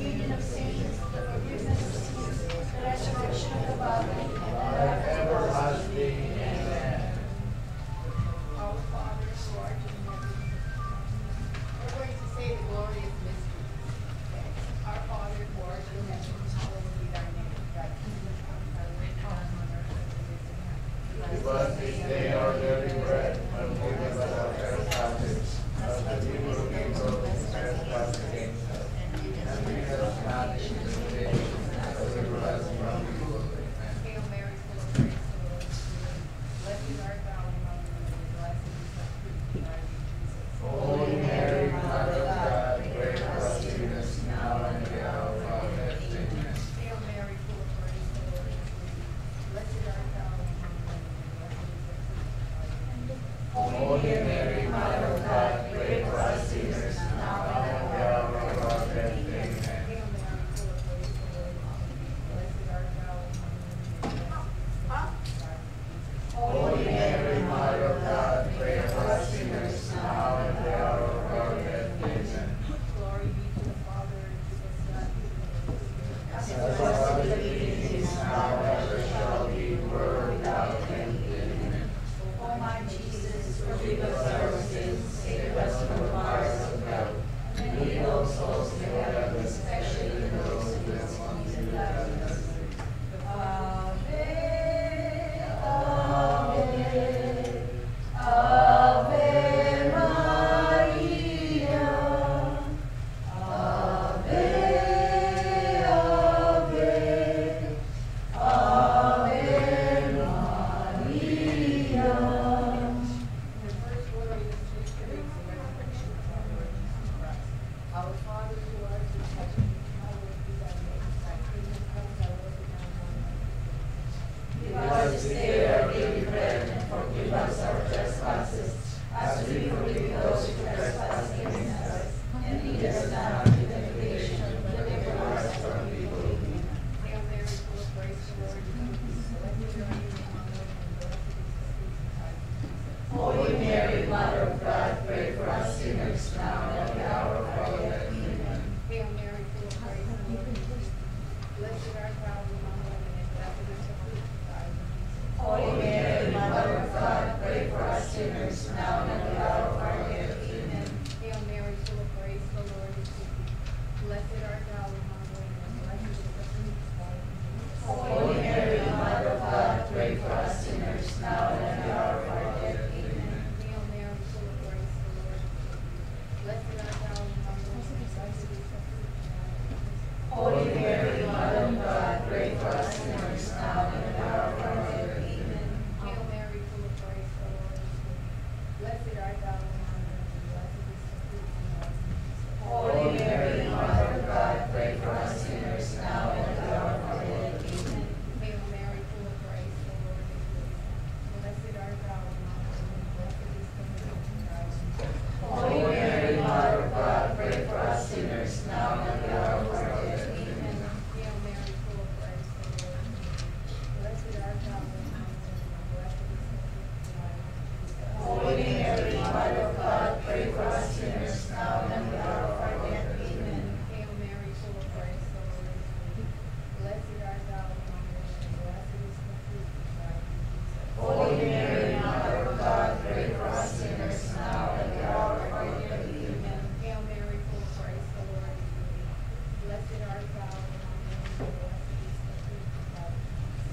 communion of saints,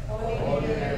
Holy Mary,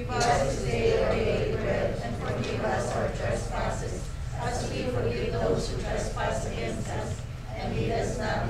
Give us this day our daily bread, and forgive us our trespasses, as we forgive those who trespass against us. And lead us not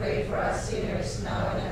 pray for us sinners, now and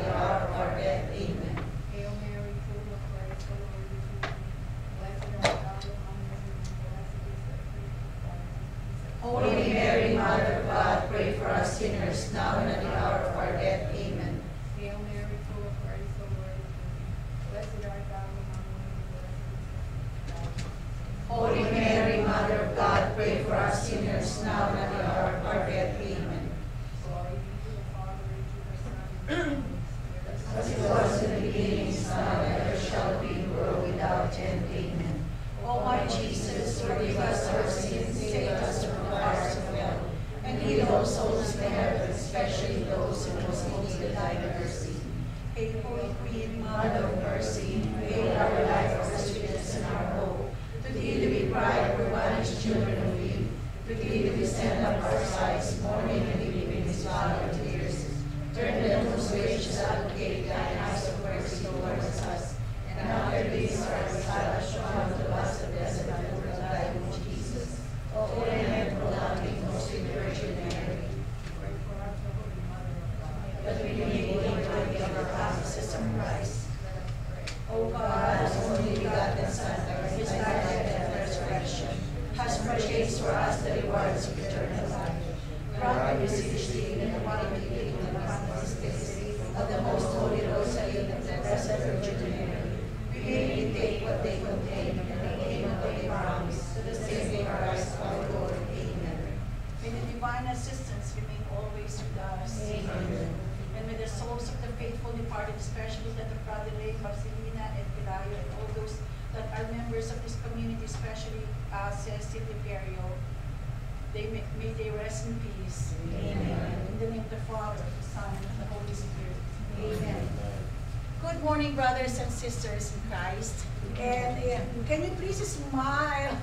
brothers and sisters in Christ. And uh, can you please smile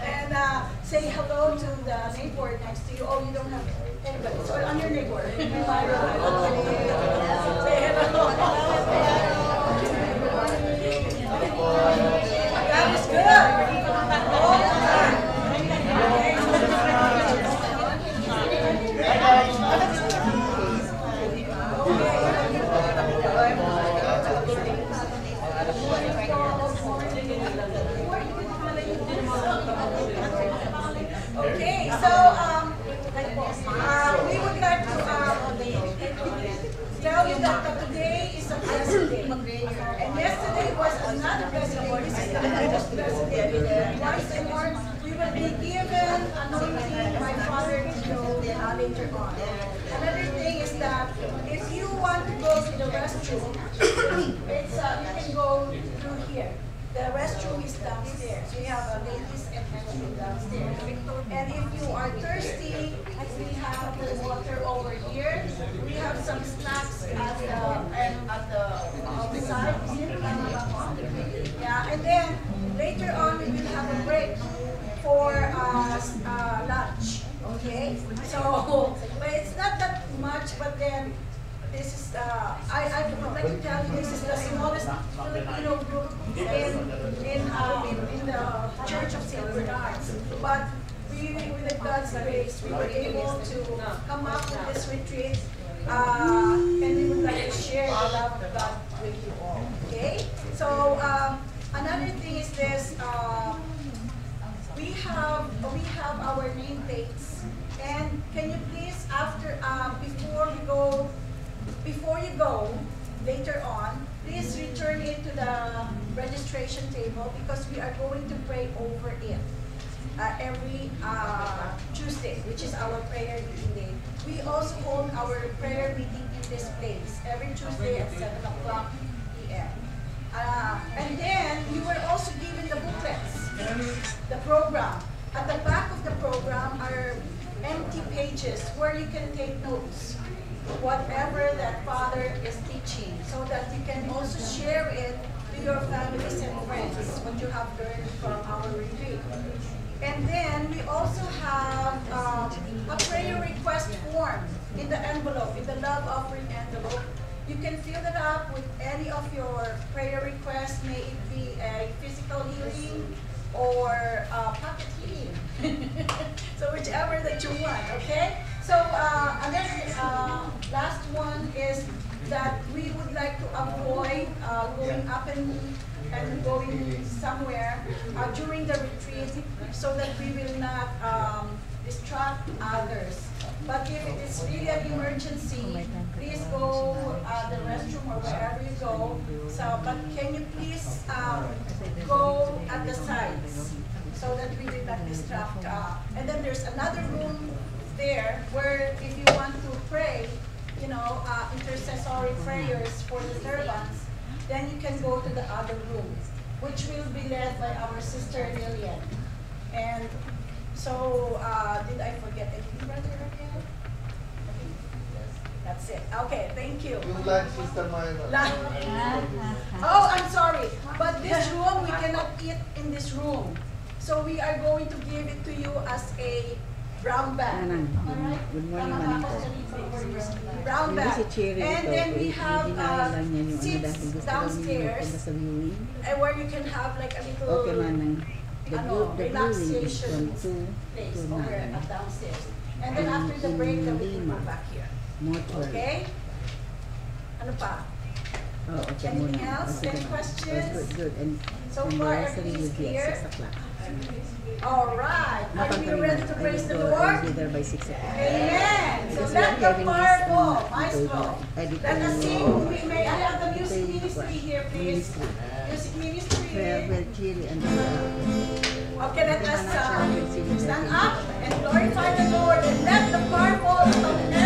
and uh, say hello to the neighbor next to you? Oh, you don't have anybody. So on your neighbor. Okay. Say hello. That is good. All the time. Okay, so, um, uh, we would like to, um, tell you that uh, today is a blessed day. And yesterday was another blessed day. This is the most blessed day. Once more, we will be given anointing by Father Joe uh, later on. Another thing is that if you want to go to the restroom, it's, uh, you can go through here. The restroom is downstairs. We have a ladies and restroom downstairs. And if you are thirsty, we have the water over here. We have some snacks at the, and at the outside. Yeah, and then later on, we will have a break for uh, s- uh, lunch. Okay? So, but it's not that much, but then this is, uh, I, I would like to tell you, this is the smallest Filipino group in, in, uh, in the Church of St. Bernard's. But we, with God's grace, we were able to come up with this retreat. Uh, and we would like to share the love of God with you all. Okay? So, um, another thing is this, uh, we have, we have our nameplates. And can you please, after, uh, before we go, before you go, later on, please return it to the registration table because we are going to pray over it uh, every uh, Tuesday which is our prayer meeting day. We also hold our prayer meeting in this place every Tuesday at 7 o'clock p.m. Uh, and then you were also given the booklets, the program. At the back of the program are empty pages where you can take notes, whatever that Father is teaching, so that you can also share it to your families and friends, what you have learned from our retreat. And then we also have um, a prayer request form in the envelope, in the love offering envelope. You can fill it up with any of your prayer requests, may it be a physical healing or a pocket healing. so whichever that you want, okay? So uh, and then uh, last one is that we would like to avoid uh, going up and and going somewhere uh, during the retreat so that we will not um, distract others. But if it is really an emergency, please go uh, the restroom or wherever you go. So, but can you please um, go at the sides so that we will not distract. Uh, and then there's another room there where if you want to pray, you know, uh, intercessory prayers for the servants, then you can go to the other room, which will be led by our sister Lillian. And so, uh, did I forget anything, Brother Raquel? That's it. Okay, thank you. Yung lunch, Sister Myra. La- Oh, I'm sorry, but this room, we cannot eat in this room. So we are going to give it to you as a brown bag. Alright? good morning, Manang ba Brown bag. si Cherry And ito, then we have uh, lang niya yung ano seats dahil gusto lang niya downstairs magpunta sa viewing. eh, where you can have like a little Okay, Manang. The, ano, the is relaxation from 2 place to over 9. at downstairs. And then after the break, then we can go back here. Mortuary. Okay? Ano pa? Oo, okay Anything else? Oh, sige, Any questions? Oh, Good, good. And, So and far, everything is clear? at 6 o'clock. All right. Are Not we actually, ready ma'am. to I praise will the go- I Lord? will be there by 6 o'clock. Amen. So Because we let are the having choir this, go, um, maestro. editorial- Let us sing. We may I have the music Editorial ministry here, please. Ministry. Music Prayer ministry. will Cherry and uh, Okay, let us uh, stand up and glorify the Lord and let the powerful of everybody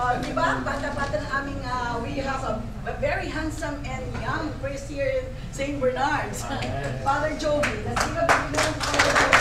Uh, di ba, bata-bata aming, uh, we have a, a, very handsome and young priest here in St. Bernard's. Ah, Father Joby. Let's give a big Father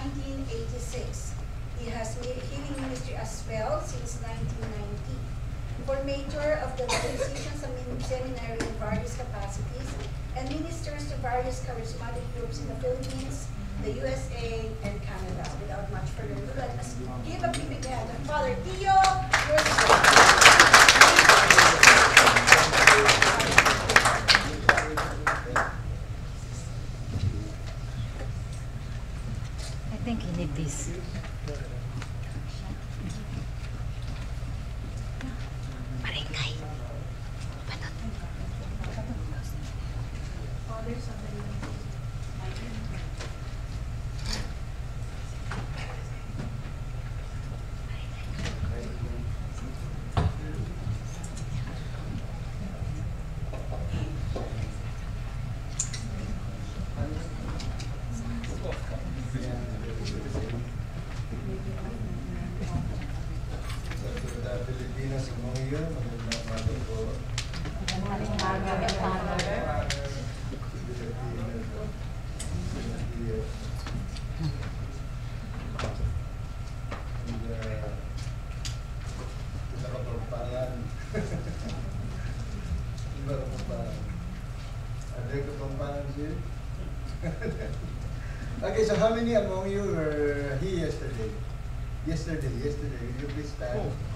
1986. He has made healing ministry as well since 1990. For major of the organization seminary in various capacities and ministers to various charismatic groups in the Philippines, the USA, and Canada. Without much further ado, let us give a big hand to Father Tio Okay, so how many among you were here yesterday? Yesterday, yesterday. Will you please stand? Oh.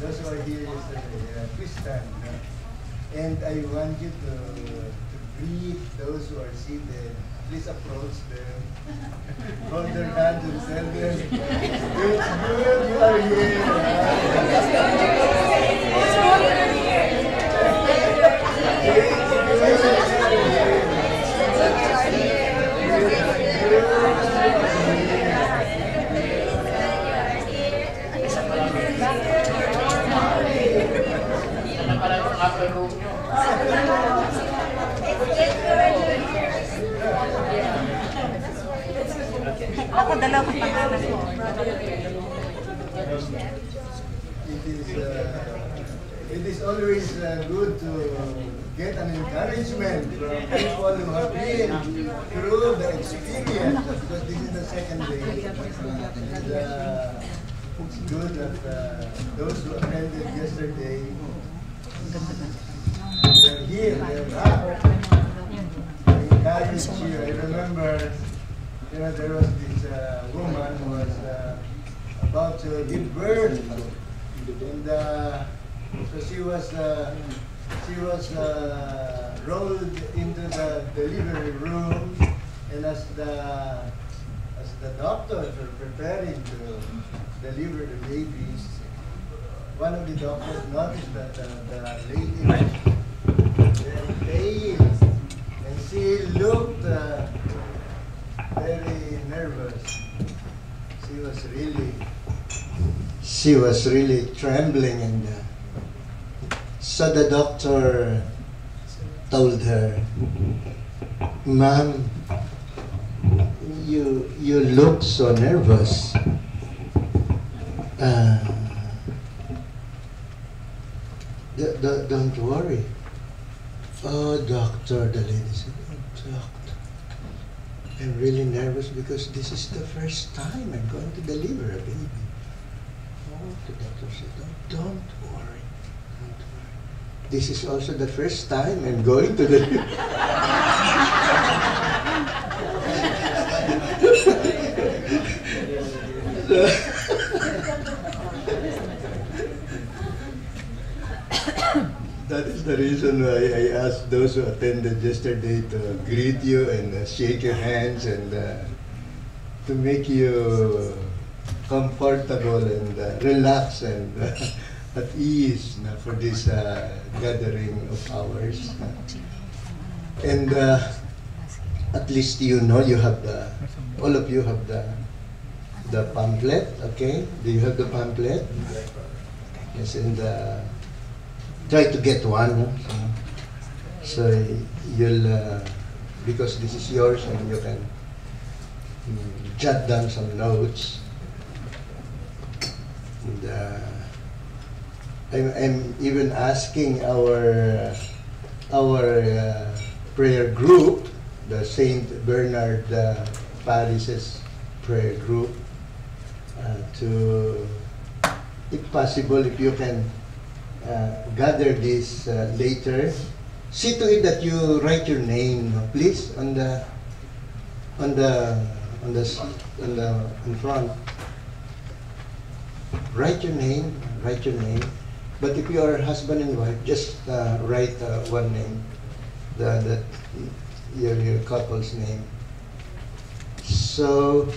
Those who are here yesterday, yeah, please stand. yeah. And I want you to, to greet those who are seated. Please approach them. Hold their hands and tell them, it's good you are Ako, dalawa ko pangalan. It is, uh, it is always uh, good to get an encouragement from people who have been through the experience, because this is the second day. And, uh, it's good that uh, those who attended yesterday, they're here, they're back. Encourage you. I remember, you know, there was this uh, woman who was uh, about to give birth, and uh, so she was uh, she was uh, rolled into the delivery room, and as the as the doctors were preparing to deliver the babies, one of the doctors noticed that the, the lady was very pale, and she looked uh, very nervous. She was really, she was really trembling, and uh, so the doctor told her, "Ma'am, you you look so nervous. Uh, don't worry." Oh, doctor, the lady said, "Oh, doctor, I'm really nervous because this is the first time I'm going to deliver a baby. Oh, the doctor said, "Oh, don't worry, don't worry. This is also the first time I'm going to deliver. That is the reason why I asked those who attended yesterday to greet you and uh, shake your hands and uh, to make you comfortable and uh, relax and uh, at ease for this uh, gathering of ours. And uh, at least you know you have the, all of you have the, the pamphlet, okay? Do you have the pamphlet? Yes, and uh, try to get one. no? So, you'll, uh, because this is yours and you can mm, jot down some notes. And, uh, I'm, I'm even asking our, our uh, prayer group, the Saint Bernard uh, prayer group, uh, to, if possible, if you can gather this uh, later. See to it that you write your name, please, on the on the on the on the in front. Write your name. Write your name. But if you are husband and wife, just uh, write uh, one name, the, the your your couple's name. So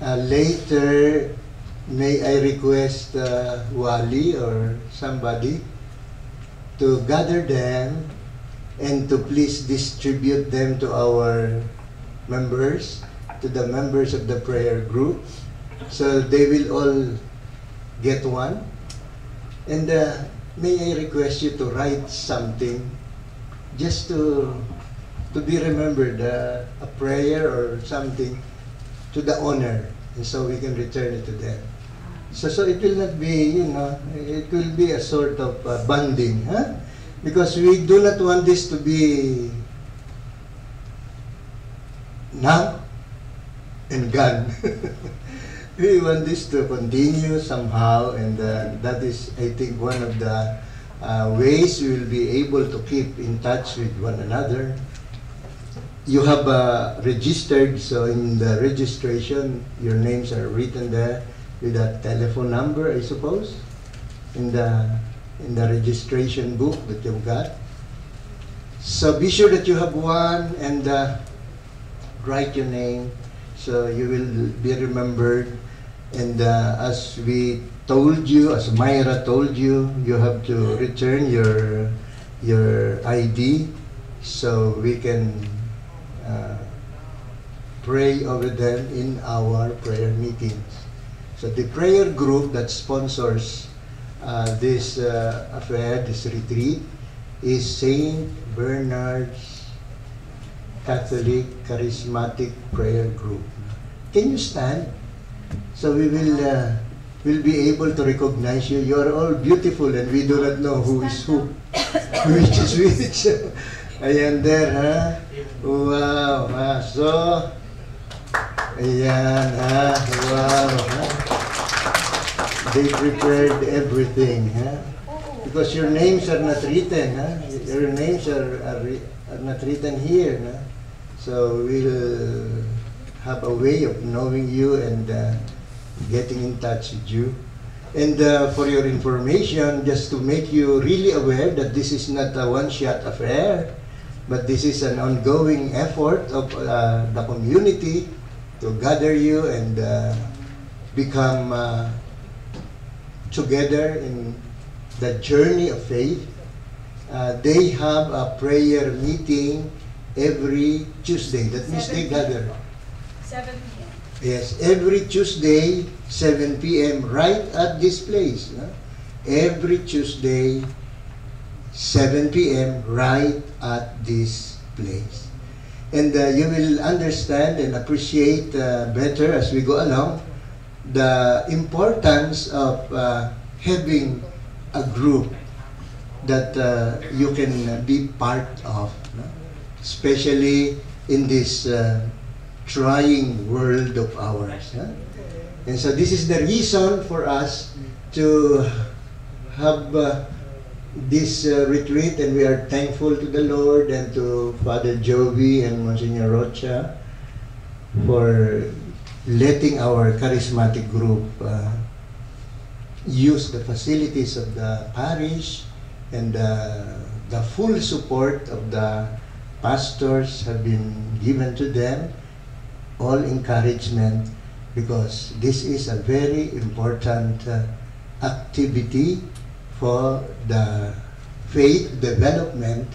uh, later, may I request uh, Wali or somebody to gather them and to please distribute them to our members, to the members of the prayer group. So they will all get one. And uh, may I request you to write something just to to be remembered, uh, a prayer or something to the honor, and so we can return it to them. So, so it will not be, you know, it will be a sort of uh, bonding, huh? Because we do not want this to be now and gone. we want this to continue somehow, and uh, that is, I think, one of the uh, ways we will be able to keep in touch with one another. you have uh, registered, so in the registration, your names are written there with a telephone number, I suppose, in the in the registration book that you've got. So be sure that you have one and uh, write your name so you will be remembered. And uh, as we told you, as Myra told you, you have to return your your ID so we can uh, pray over them in our prayer meetings. So the prayer group that sponsors uh, this uh, affair, this retreat, is Saint Bernard's Catholic Charismatic Prayer Group. Can you stand? So we will uh, will be able to recognize you. You are all beautiful and we do not know who is who. which is which. Ayan there, ha? Wow, ha? So, ayan, ha? Wow, ha? They prepared everything, ha? Because your names are not written, ha? Your names are, are, are not written here, ha? So we'll have a way of knowing you and uh, getting in touch with you. And uh, for your information, just to make you really aware that this is not a one-shot affair, but this is an ongoing effort of uh, the community to gather you and uh, become uh, together in the journey of faith. Uh, they have a prayer meeting every Tuesday. That means they gather. 7 p.m. Yes, every Tuesday, 7 p.m., right at this place. no? Every Tuesday, 7 p.m., right at this place. And uh, you will understand and appreciate uh, better as we go along the importance of uh, having a group that uh, you can be part of, no? especially in this uh, trying world of ours. huh? And so this is the reason for us to have uh, this uh, retreat, and we are thankful to the Lord and to Father Jovi and Monsignor Rocha for letting our charismatic group uh, use the facilities of the parish and uh, the full support of the pastors have been given to them all encouragement because this is a very important uh, activity for the faith development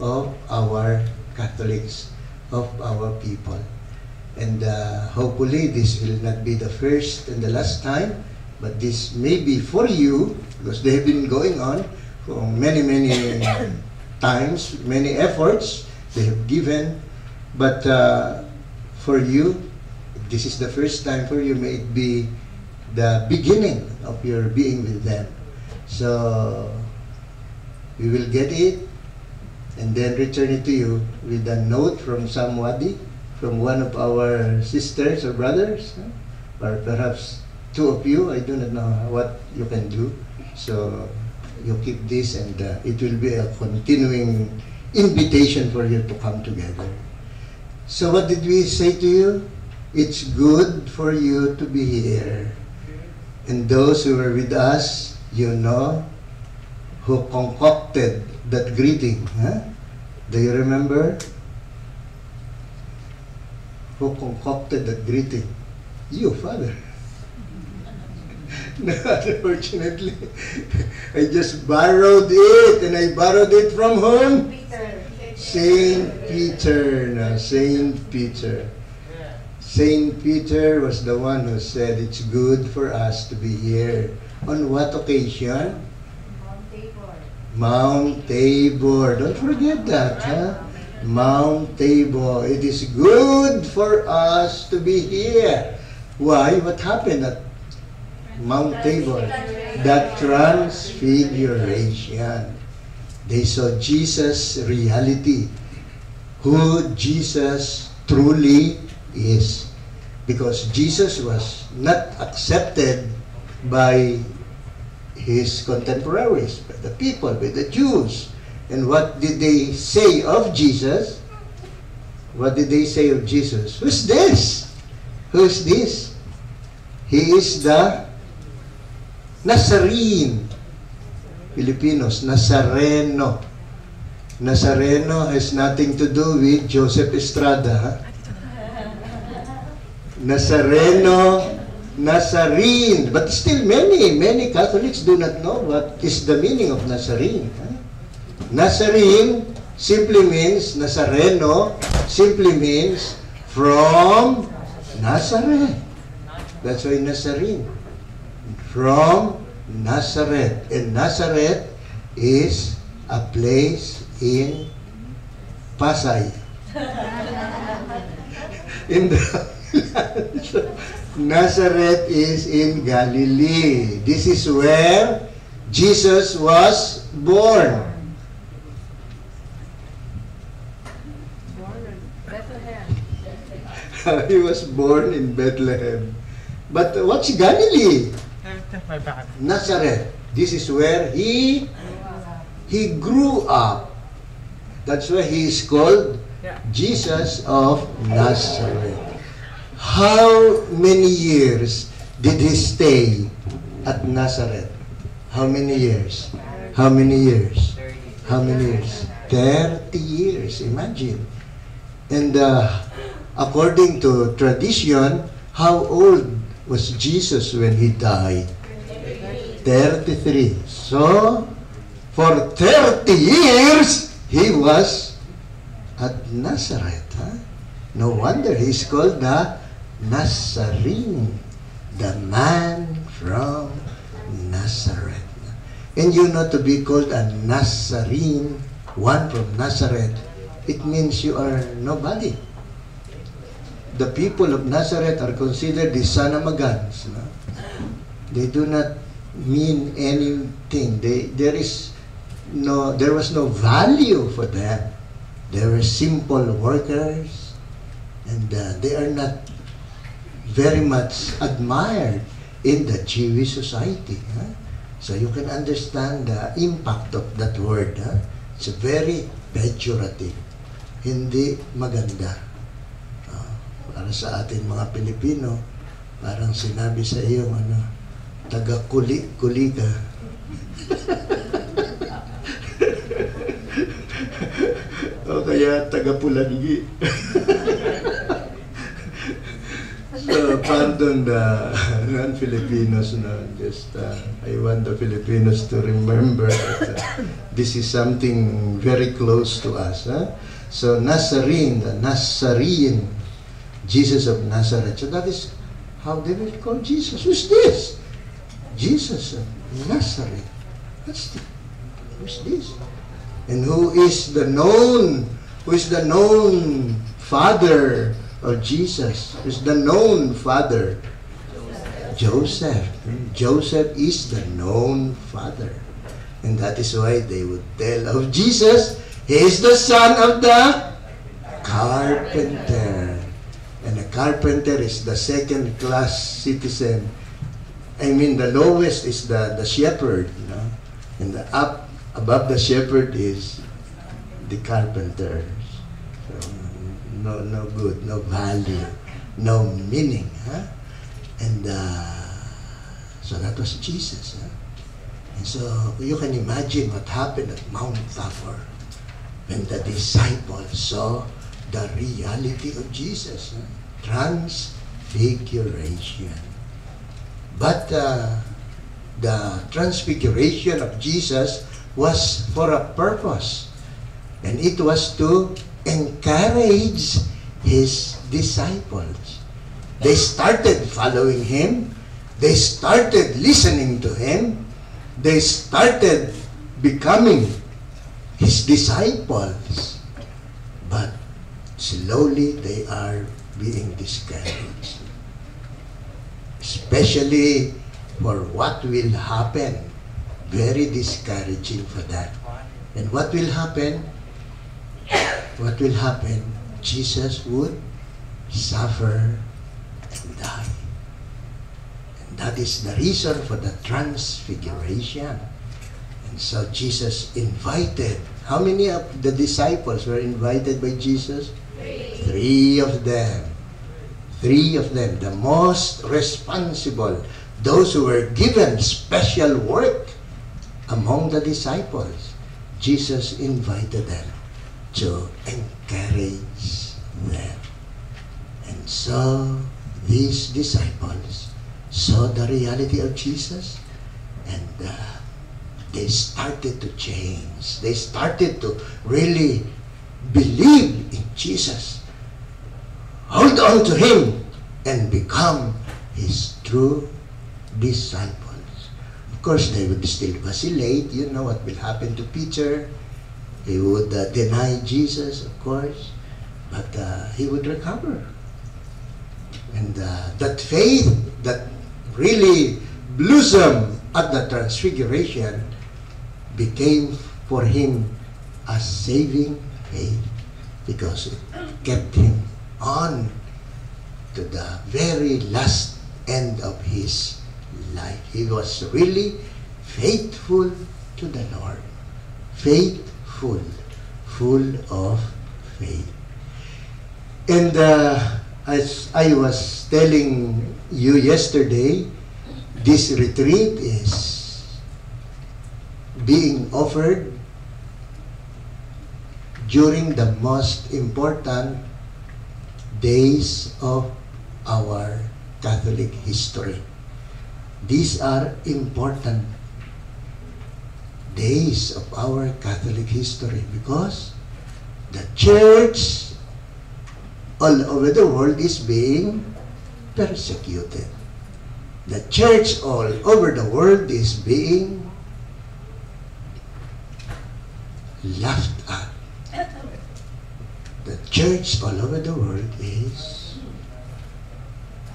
of our Catholics, of our people. And uh, hopefully this will not be the first and the last time, but this may be for you because they have been going on for many, many times, many efforts they have given. But uh, for you, this is the first time for you, may it be the beginning of your being with them. So we will get it and then return it to you with a note from somebody, from one of our sisters or brothers, or perhaps two of you. I do not know what you can do. So you keep this and uh, it will be a continuing invitation for you to come together. So what did we say to you? It's good for you to be here. And those who were with us, you know, who concocted that greeting. Huh? Do you remember? Who concocted that greeting? You, Father. no, unfortunately, I just borrowed it, and I borrowed it from whom? Peter. Saint Peter, no, Saint Peter. Saint Peter was the one who said it's good for us to be here. On what occasion? Mount Tabor. Mount Tabor. Don't forget that, huh? Mount Tabor. It is good for us to be here. Why? What happened at Mount Tabor? That transfiguration. They saw Jesus' reality, who Jesus truly is. Because Jesus was not accepted by his contemporaries, by the people, by the Jews. And what did they say of Jesus? what did they say of Jesus? Who's this? Who's this? He is the Nazarene. Filipinos, Nazareno. Nazareno has nothing to do with Joseph Estrada. Nazareno, Nazarene. But still many, many Catholics do not know what is the meaning of Nazarene. Nazarene simply means, Nazareno simply means from Nazareth. That's why Nazarene. From Nazareth. And Nazareth is a place in Pasay. in the Nazareth is in Galilee. This is where Jesus was born. he was born in Bethlehem. But what's Galilee? Nazareth. This is where he he grew up. That's why he is called Jesus of Nazareth. How many years did he stay at Nazareth? How many years? How many years? How many years? 30 years, imagine. And uh, according to tradition, how old was Jesus when he died? 33. So, for 30 years, he was at Nazareth. Huh? No wonder he's called the Nazarene, the man from Nazareth. And you know to be called a Nazarene, one from Nazareth, it means you are nobody. The people of Nazareth are considered the Sanamagans. No? They do not mean anything. They, there is no, there was no value for them. They were simple workers, and uh, they are not very much admired in the Jewish society. huh? So you can understand the impact of that word. huh? It's very pejorative. Hindi maganda. Ah, para sa ating mga Pilipino, parang sinabi sa iyo, ano, taga-kuli-kuli ka. o kaya taga-pulangi. so, pardon the non-Filipinos na just uh, I want the Filipinos to remember that uh, this is something very close to us. Huh? So, Nazarene, the Nazarene, Jesus of Nazareth. So that is how they will call Jesus. Who's this? Jesus of Nazareth. What's the, who's this? And who is the known, who is the known father of Jesus? is the known father? Joseph. Joseph is the known father. And that is why they would tell of Jesus, he is the son of the carpenter. And a carpenter is the second class citizen. I mean, the lowest is the, the shepherd, you know? and the up above the shepherd is the carpenters. No, no good, no value, no meaning. Huh? And uh, so that was Jesus. Huh? And so you can imagine what happened at Mount Tabor when the disciples saw the reality of Jesus. huh? Transfiguration. But uh, the transfiguration of Jesus was for a purpose. And it was to encourage his disciples. They started following him. They started listening to him. They started becoming his disciples. But slowly they are being discouraged. Especially for what will happen. Very discouraging for that. And what will happen? What will happen? Jesus would suffer and die. And that is the reason for the transfiguration. And so Jesus invited. How many of the disciples were invited by Jesus? Three of them. Three of them, the most responsible, those who were given special work among the disciples. Jesus invited them to encourage them. And so these disciples saw the reality of Jesus and uh, they started to change. They started to really believe in Jesus, hold on to Him, and become His true disciples. Of course, they would still vacillate. You know what will happen to Peter. He would uh, deny Jesus, of course, but uh, he would recover. And uh, that faith that really blossomed at the transfiguration became for him a saving faith because it kept him on to the very last end of his life. He was really faithful to the Lord. Faithful, full full of faith. And uh, as I was telling you yesterday, this retreat is being offered during the most important days of our Catholic history. These are important days of our Catholic history because the church all over the world is being persecuted. The church all over the world is being laughed at. The church all over the world is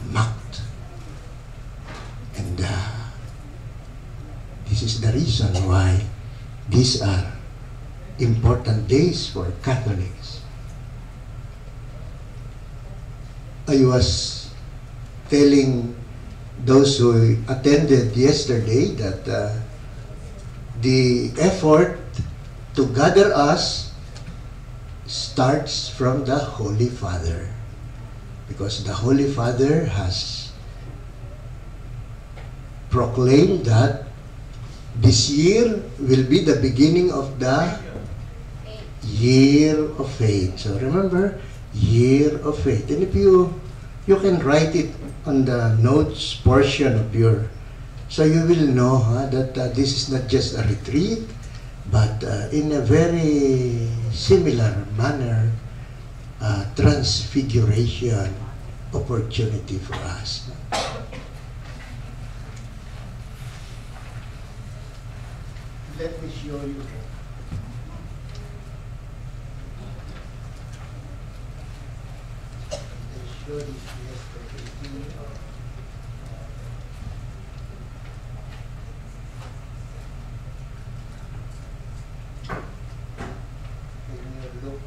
mocked. And uh, this is the reason why these are important days for Catholics. I was telling those who attended yesterday that uh, the effort to gather us starts from the Holy Father. Because the Holy Father has proclaimed that this year will be the beginning of the year of faith. So remember, year of faith. And if you you can write it on the notes portion of your so you will know huh, that uh, this is not just a retreat but uh, in a very similar manner uh, transfiguration opportunity for us let me show you I showed it yesterday. When you look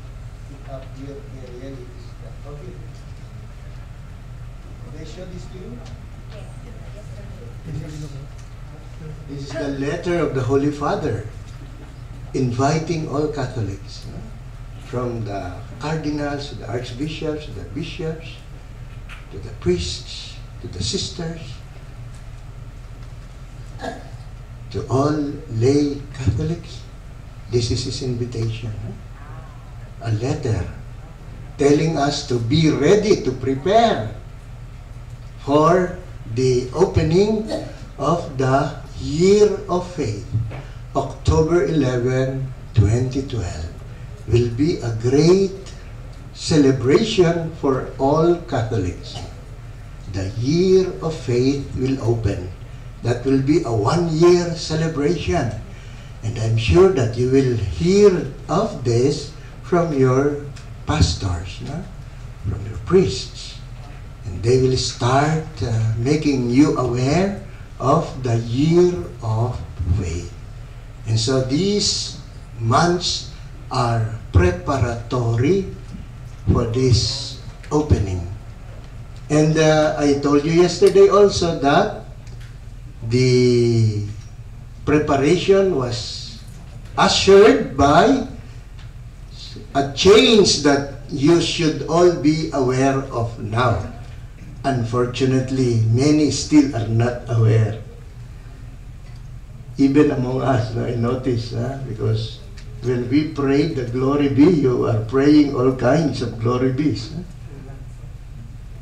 it up here, Ariel, it is the okay. Did I show this to you? This is- This is the letter of the Holy Father inviting all Catholics, from the cardinals to the archbishops to the bishops to the priests to the sisters to all lay Catholics. This is his invitation. A letter telling us to be ready to prepare for the opening of the Year of Faith, October 11, 2012, will be a great celebration for all Catholics. The Year of Faith will open. That will be a one-year celebration. And I'm sure that you will hear of this from your pastors, no? from your priests. And they will start uh, making you aware of the year of faith. And so these months are preparatory for this opening. And uh, I told you yesterday also that the preparation was assured by a change that you should all be aware of now. Unfortunately, many still are not aware. Even among us, I notice, huh? because when we pray the glory be, you are praying all kinds of glory bees. Huh?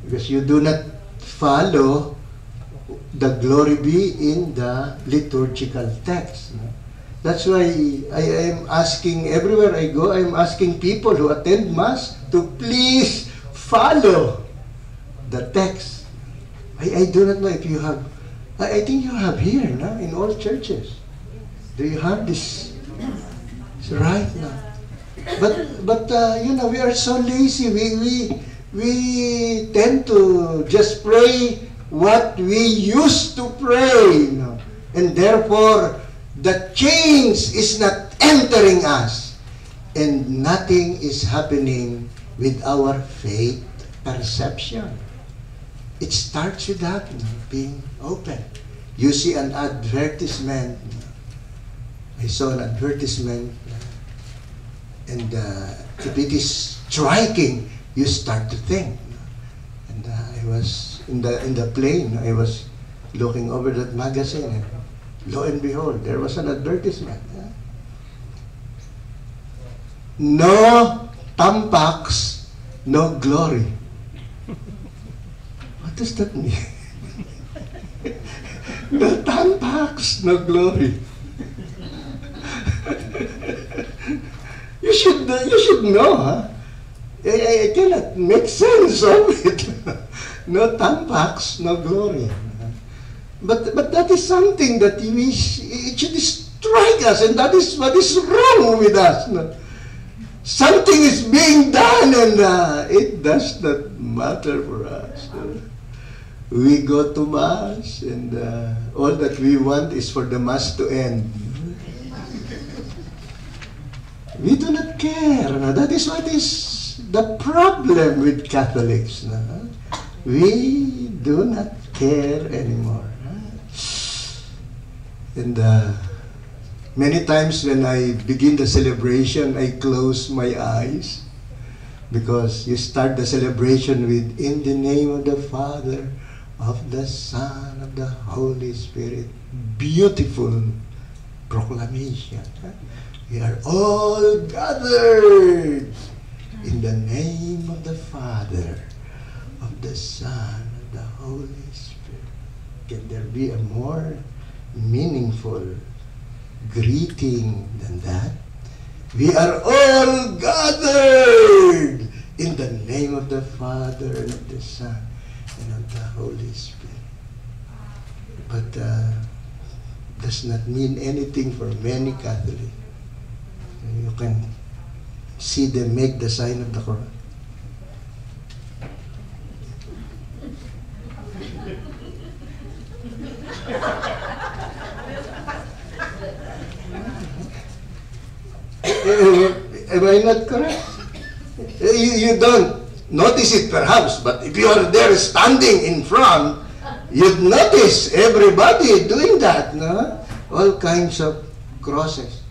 Because you do not follow the glory be in the liturgical text. That's why I am asking everywhere I go, I am asking people who attend Mass to please follow the text. I, I do not know if you have, I, I think you have here no? in all churches. Do you have this? It's right now. But, but uh, you know, we are so lazy. We, we, we tend to just pray what we used to pray. You know? And therefore, the change is not entering us. And nothing is happening with our faith perception. It starts with that, you know, being open. You see an advertisement. I saw an advertisement, and uh, if it is striking, you start to think. And uh, I was in the in the plane. I was looking over that magazine, and lo and behold, there was an advertisement. No tampax, no glory. What does that mean? no glory. you should you should know, huh? I, I- cannot make sense of it. no tampax, no glory. But but that is something that we sh- it should strike us, and that is what is wrong with us. no? Something is being done, and uh, it does not matter for us. We go to mass, and uh, all that we want is for the mass to end. We do not care. no? That is what is the problem with Catholics. no? We do not care anymore. no? And uh, many times when I begin the celebration, I close my eyes because you start the celebration with in the name of the Father, of the Son, of the Holy Spirit. Beautiful proclamation. We are all gathered in the name of the Father, of the Son, of the Holy Spirit. Can there be a more meaningful greeting than that? We are all gathered in the name of the Father and of the Son of the Holy Spirit. But uh, does not mean anything for many Catholics. You can see them make the sign of the cross. Am I not correct? You, you don't notice it perhaps, but if you are there standing in front, you'd notice everybody doing that, no? All kinds of crosses.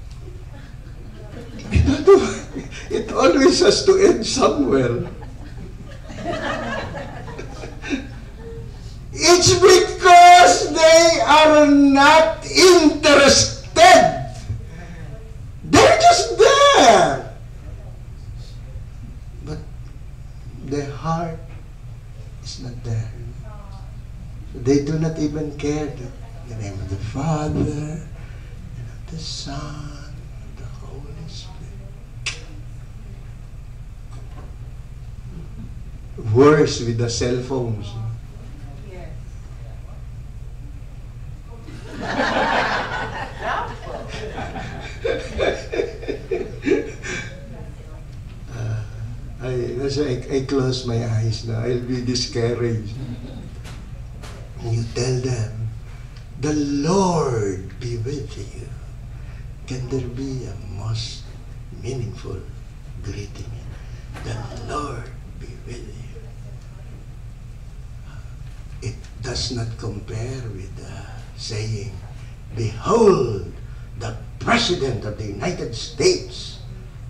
it always has to end somewhere. It's because they are not interested. They're just there. Their heart is not there. They do not even care the, the name of the Father and of the Son and the Holy Spirit. Worse with the cell phones. Yes. Uh, I, I, close my eyes now. I'll be discouraged. You tell them, the Lord be with you. Can there be a most meaningful greeting? The Lord be with you. It does not compare with uh, saying, Behold, the President of the United States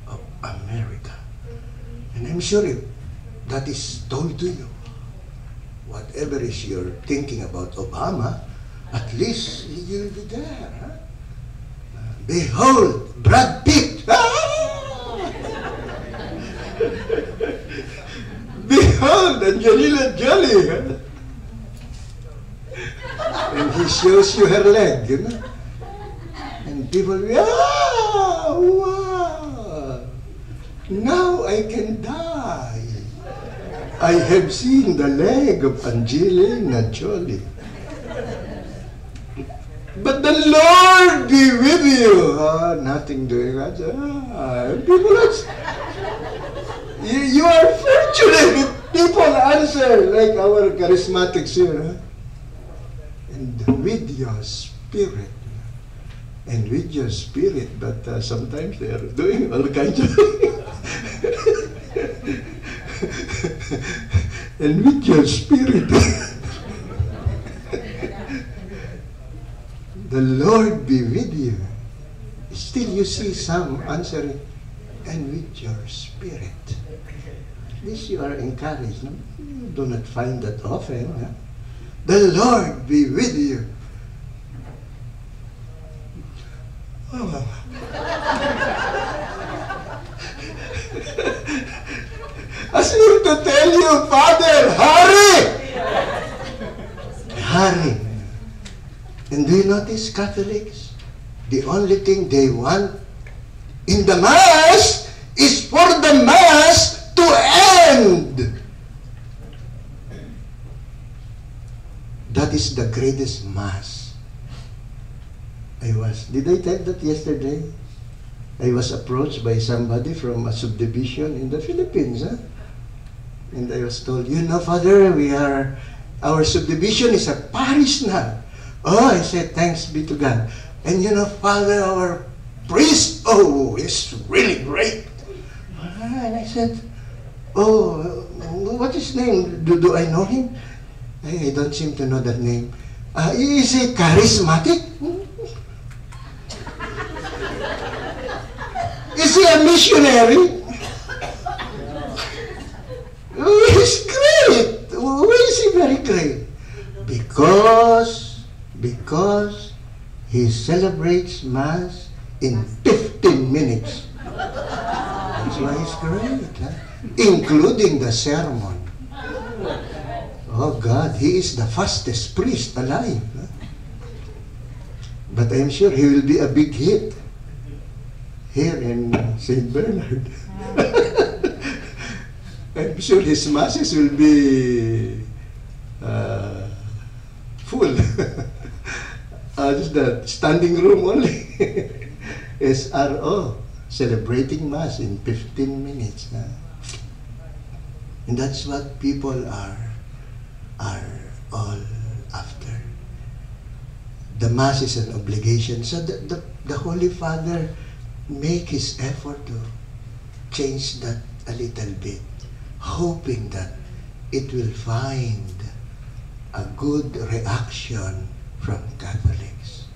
of America. And I'm sure if that is told to you, whatever is you're thinking about Obama, at least you'll be there. Huh? Uh, behold, Brad Pitt! Ah! behold, Angelina Jolie! Huh? And he shows you her leg, you know? And people, ah, wow! Now I can die. I have seen the leg of Angelina Jolie. But the Lord be with you. Ah, nothing doing that. Ah, people, are- you, you are fortunate people answer like our charismatics here. Huh? And with your spirit. And with your spirit, but uh, sometimes they are doing all kinds of and with your spirit. the Lord be with you. Still, you see some answering, and with your spirit. Least you are encouraged. No? You do not find that often. huh? The Lord be with you. Oh. As if to tell you, Father, hurry! Hurry. And do you notice Catholics? The only thing they want in the Mass is for the Mass to end. That is the greatest Mass. I was, did I tell that yesterday? I was approached by somebody from a subdivision in the Philippines. Huh? And I was told, you know, Father, we are, our subdivision is a parish now. Oh, I said, thanks be to God. And you know, Father, our priest, oh, is really great. Ah, And I said, oh, what is his name? Do, do I know him? I, I don't seem to know that name. Uh, is he charismatic? Is he a missionary? He's great. Why is he very great? Because, because he celebrates Mass in 15 minutes. That's why he's great, huh? including the sermon. Oh God, he is the fastest priest alive. huh? But I'm sure he will be a big hit here in St. Bernard. I'm sure his masses will be uh, full. uh, just the standing room only. SRO, celebrating Mass in 15 minutes. huh? And that's what people are, are all after. The Mass is an obligation. So the, the, the Holy Father make his effort to change that a little bit, hoping that it will find a good reaction from Catholics.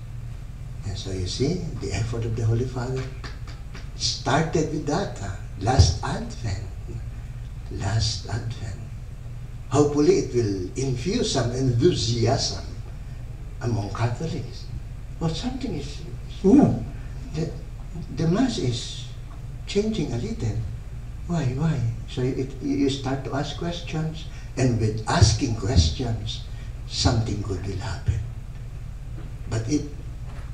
And so you see, the effort of the Holy Father started with that, huh? last Advent. Last Advent. Hopefully it will infuse some enthusiasm among Catholics. But something is, you know, the, Mass is changing a little. Why, why? So it, you start to ask questions, and with asking questions, something good will happen. But it,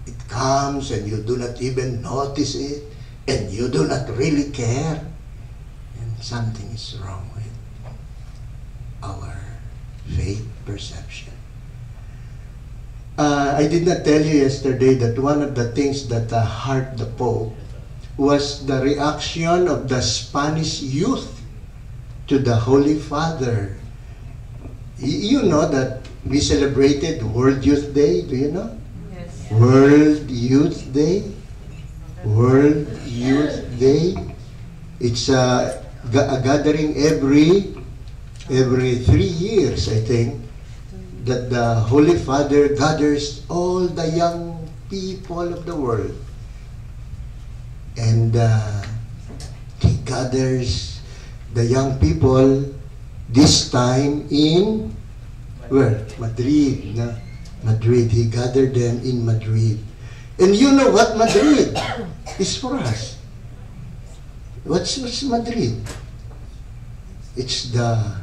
it comes and you do not even notice it, and you do not really care, and something is wrong with our faith perception. Uh, I did not tell you yesterday that one of the things that uh, hurt the Pope was the reaction of the Spanish youth to the Holy Father. You know that we celebrated World Youth Day, do you know? Yes. World Youth Day. World Youth Day. It's a, a gathering every every three years, I think, that the Holy Father gathers all the young people of the world, and uh, he gathers the young people this time in where? Madrid. No? Madrid. He gathered them in Madrid. And you know what Madrid is for us. What's, what's Madrid? It's the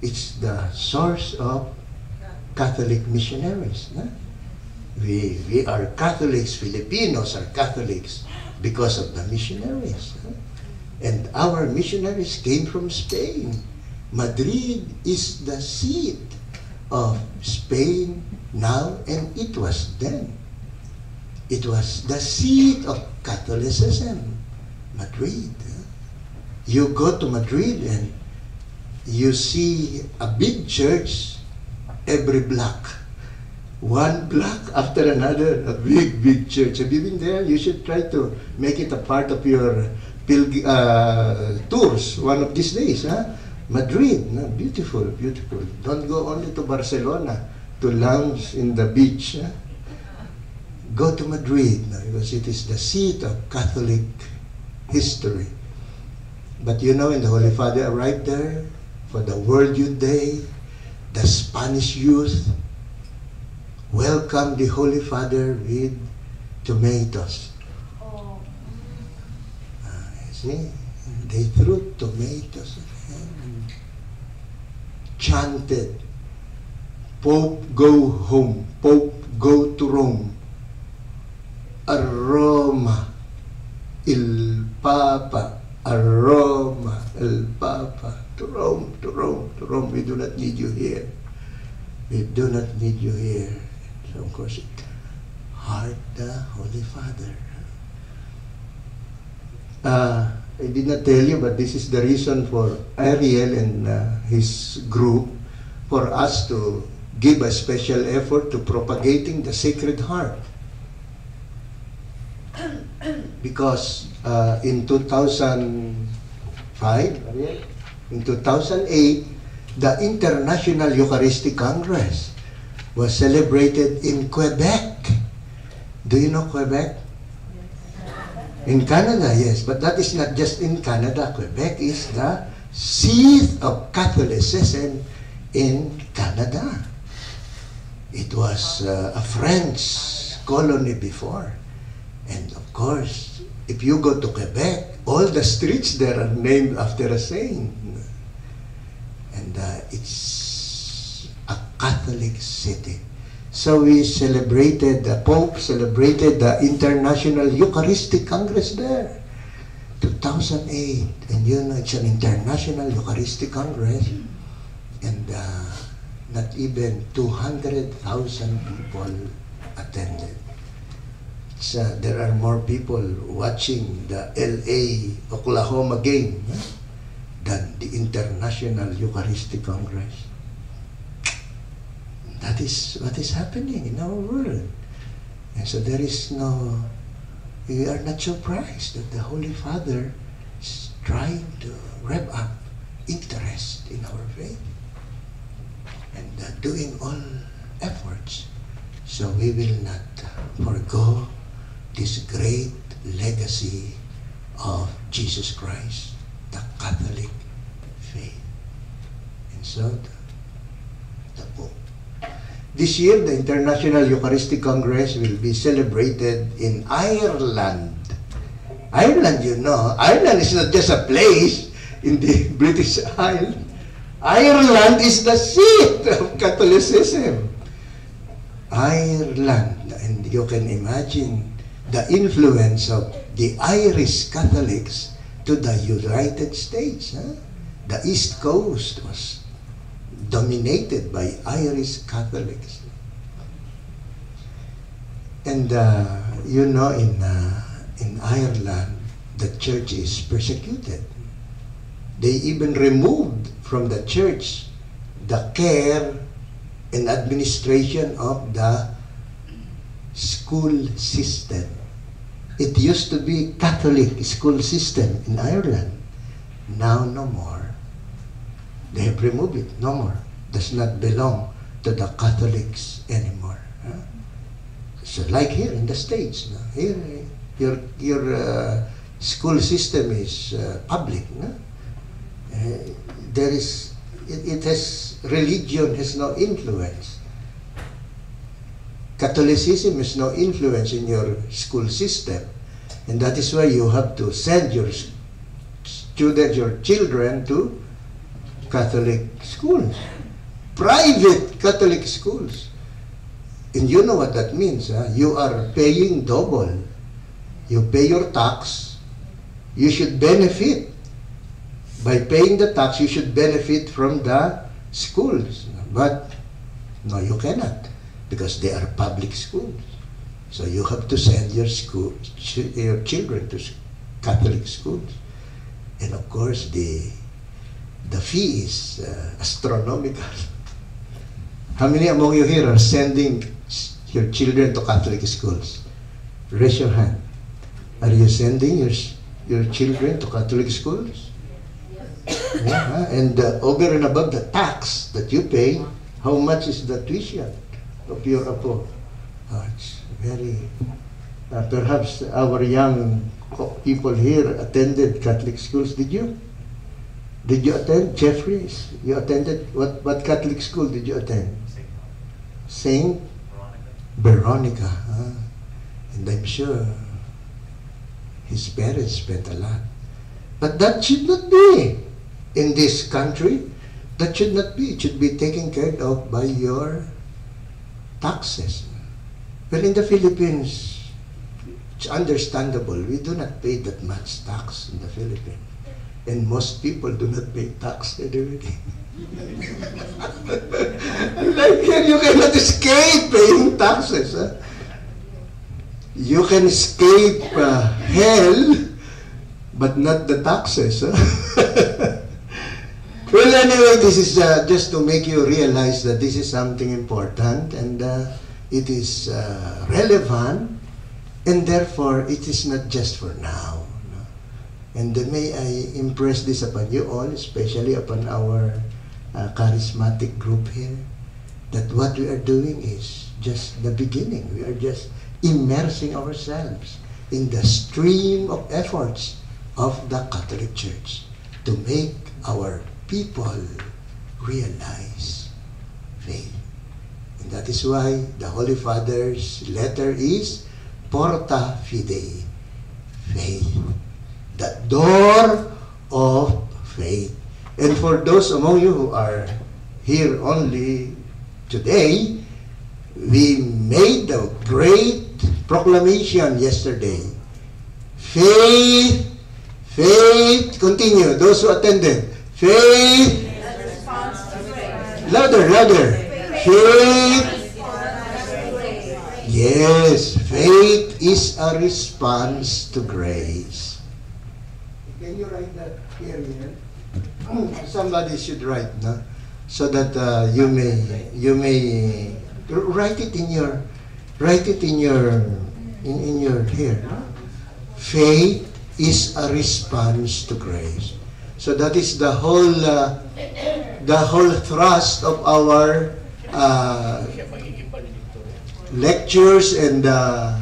it's the source of Catholic missionaries. No? We, we are Catholics, Filipinos are Catholics because of the missionaries. no? And our missionaries came from Spain. Madrid is the seat of Spain now, and it was then. It was the seat of Catholicism, Madrid. You go to Madrid and you see a big church every block. One block after another, a big, big church. Have you been there? You should try to make it a part of your pilg- uh, tours one of these days. Huh? Madrid, no? beautiful, beautiful. Don't go only to Barcelona to lounge in the beach. huh? Go to Madrid no? because it is the seat of Catholic history. But you know, when the Holy Father arrived there for the World Youth Day, the Spanish youth welcomed the Holy Father with tomatoes. Ah, see, they threw tomatoes at him, and chanted, Pope go home, Pope go to Rome, a Roma, il Papa, a Roma, il Papa, to Rome, to Rome, to Rome, we do not need you here. We do not need you here. So of course it hurt the Holy Father. Uh, I did not tell you, but this is the reason for Ariel and uh, his group for us to give a special effort to propagating the Sacred Heart. Because uh, in 2005, Ariel, in 2008, the International Eucharistic Congress was celebrated in Quebec. Do you know Quebec? In Canada, yes, but that is not just in Canada. Quebec is the seat of Catholicism in Canada. It was uh, a French colony before. And of course, if you go to Quebec, all the streets there are named after a saint. And uh, it's a Catholic city. So we celebrated, the Pope celebrated the International Eucharistic Congress there, 2008. And you know, it's an International Eucharistic Congress. And uh, not even 200,000 people attended. Uh, there are more people watching the LA Oklahoma game huh, than the International Eucharistic Congress. That is what is happening in our world. And so there is no, we are not surprised that the Holy Father is trying to rev up interest in our faith and uh, doing all efforts so we will not forego this great legacy of Jesus Christ, the Catholic faith. And so the, the Pope. This year, the International Eucharistic Congress will be celebrated in Ireland. Ireland, you know, Ireland is not just a place in the British Isle. Ireland is the seat of Catholicism. Ireland, and you can imagine the influence of the Irish Catholics to the United States. huh? The East Coast was dominated by Irish Catholics. And uh, you know, in, uh, in Ireland, the church is persecuted. They even removed from the church the care and administration of the school system. It used to be Catholic school system in Ireland. Now no more. They have removed it. No more. Does not belong to the Catholics anymore. huh? So like here in the States, no? here your your uh, school system is uh, public. No? Uh, there is, it, it has, religion has no influence. Catholicism has no influence in your school system. And that is why you have to send your students, your children to Catholic schools, private Catholic schools. And you know what that means. Huh? You are paying double. You pay your tax. You should benefit. By paying the tax, you should benefit from the schools. But no, you cannot because they are public schools. So you have to send your school, your children to Catholic schools, and of course the the fee is uh, astronomical. How many among you here are sending your children to Catholic schools? Raise your hand. Are you sending your your children to Catholic schools? Yeah, huh? and uh, over and above the tax that you pay, how much is the tuition your apo? Oh, it's very. Uh, perhaps our young people here attended Catholic schools. Did you? Did you attend Jeffries? You attended what? What Catholic school did you attend? Saint Veronica. huh? And I'm sure his parents spent a lot. But that should not be in this country. That should not be. It should be taken care of by your taxes. Well, in the Philippines, it's understandable. We do not pay that much tax in the Philippines. And most people do not pay tax anyway. like here, you cannot escape paying taxes. Huh? You can escape uh, hell, but not the taxes. Huh? well, anyway, this is uh, just to make you realize that this is something important and uh, it is uh, relevant, and therefore it is not just for now. no? And may I impress this upon you all, especially upon our uh, charismatic group here, that what we are doing is just the beginning. We are just immersing ourselves in the stream of efforts of the Catholic Church to make our people realize faith. And that is why the Holy Father's letter is Porta Fidei, faith, the door of faith. And for those among you who are here only today, we made a great proclamation yesterday. Faith, faith, continue, those who attended. Faith, louder, louder. Faith, yes, faith is a response to grace. Can you write that here? Ian? Somebody should write, no? So that uh, you may you may write it in your write it in your in, in your here. Faith is a response to grace. So that is the whole uh, the whole thrust of our uh, lectures and uh,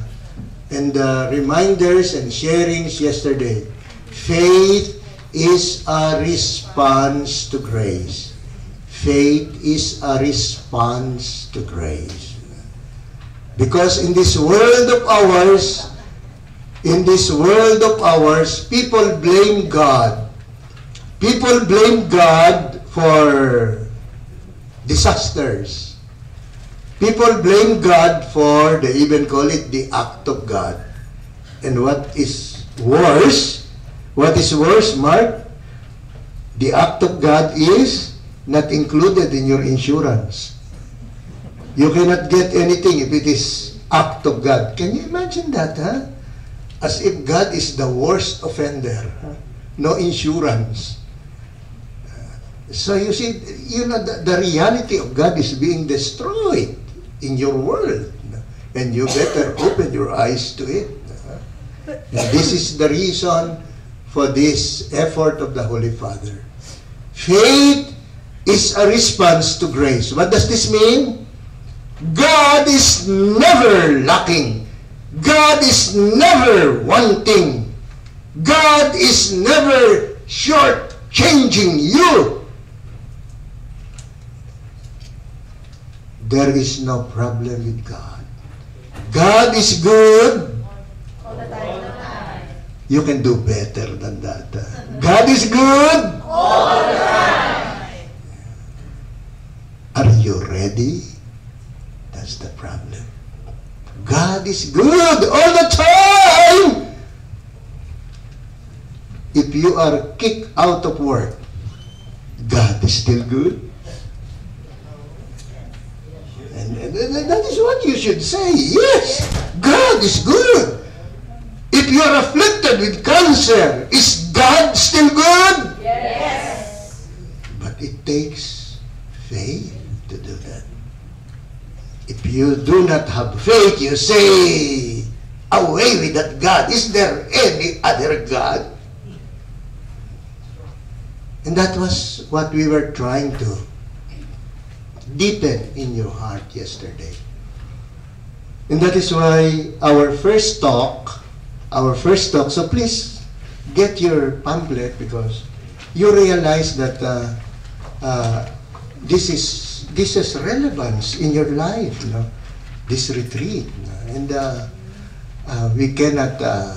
and uh, reminders and sharings yesterday. Faith is a response to grace. Faith is a response to grace. Because in this world of ours, in this world of ours, people blame God. People blame God for disasters. People blame God for, they even call it the act of God. And what is worse, what is worse, Mark? The act of God is not included in your insurance. You cannot get anything if it is act of God. Can you imagine that, huh? As if God is the worst offender. huh? No insurance. So you see, you know, the, the reality of God is being destroyed in your world. And you better open your eyes to it. And this is the reason for this effort of the Holy Father. Faith is a response to grace. What does this mean? God is never lacking. God is never wanting. God is never short changing you. There is no problem with God. God is good. All the time. You can do better than that. God is good. All the time. Are you ready? That's the problem. God is good all the time. If you are kicked out of work, God is still good. And, and- and that is what you should say. Yes, God is good. If you are afflicted with cancer, is God still good? Yes. But it takes faith to do that. If you do not have faith, you say, away with that God. Is there any other God? And that was what we were trying to deepen in your heart yesterday. And that is why our first talk, our first talk, so please get your pamphlet because you realize that uh, uh, this is this has relevance in your life, you know, this retreat, you know, and uh, uh, we cannot uh,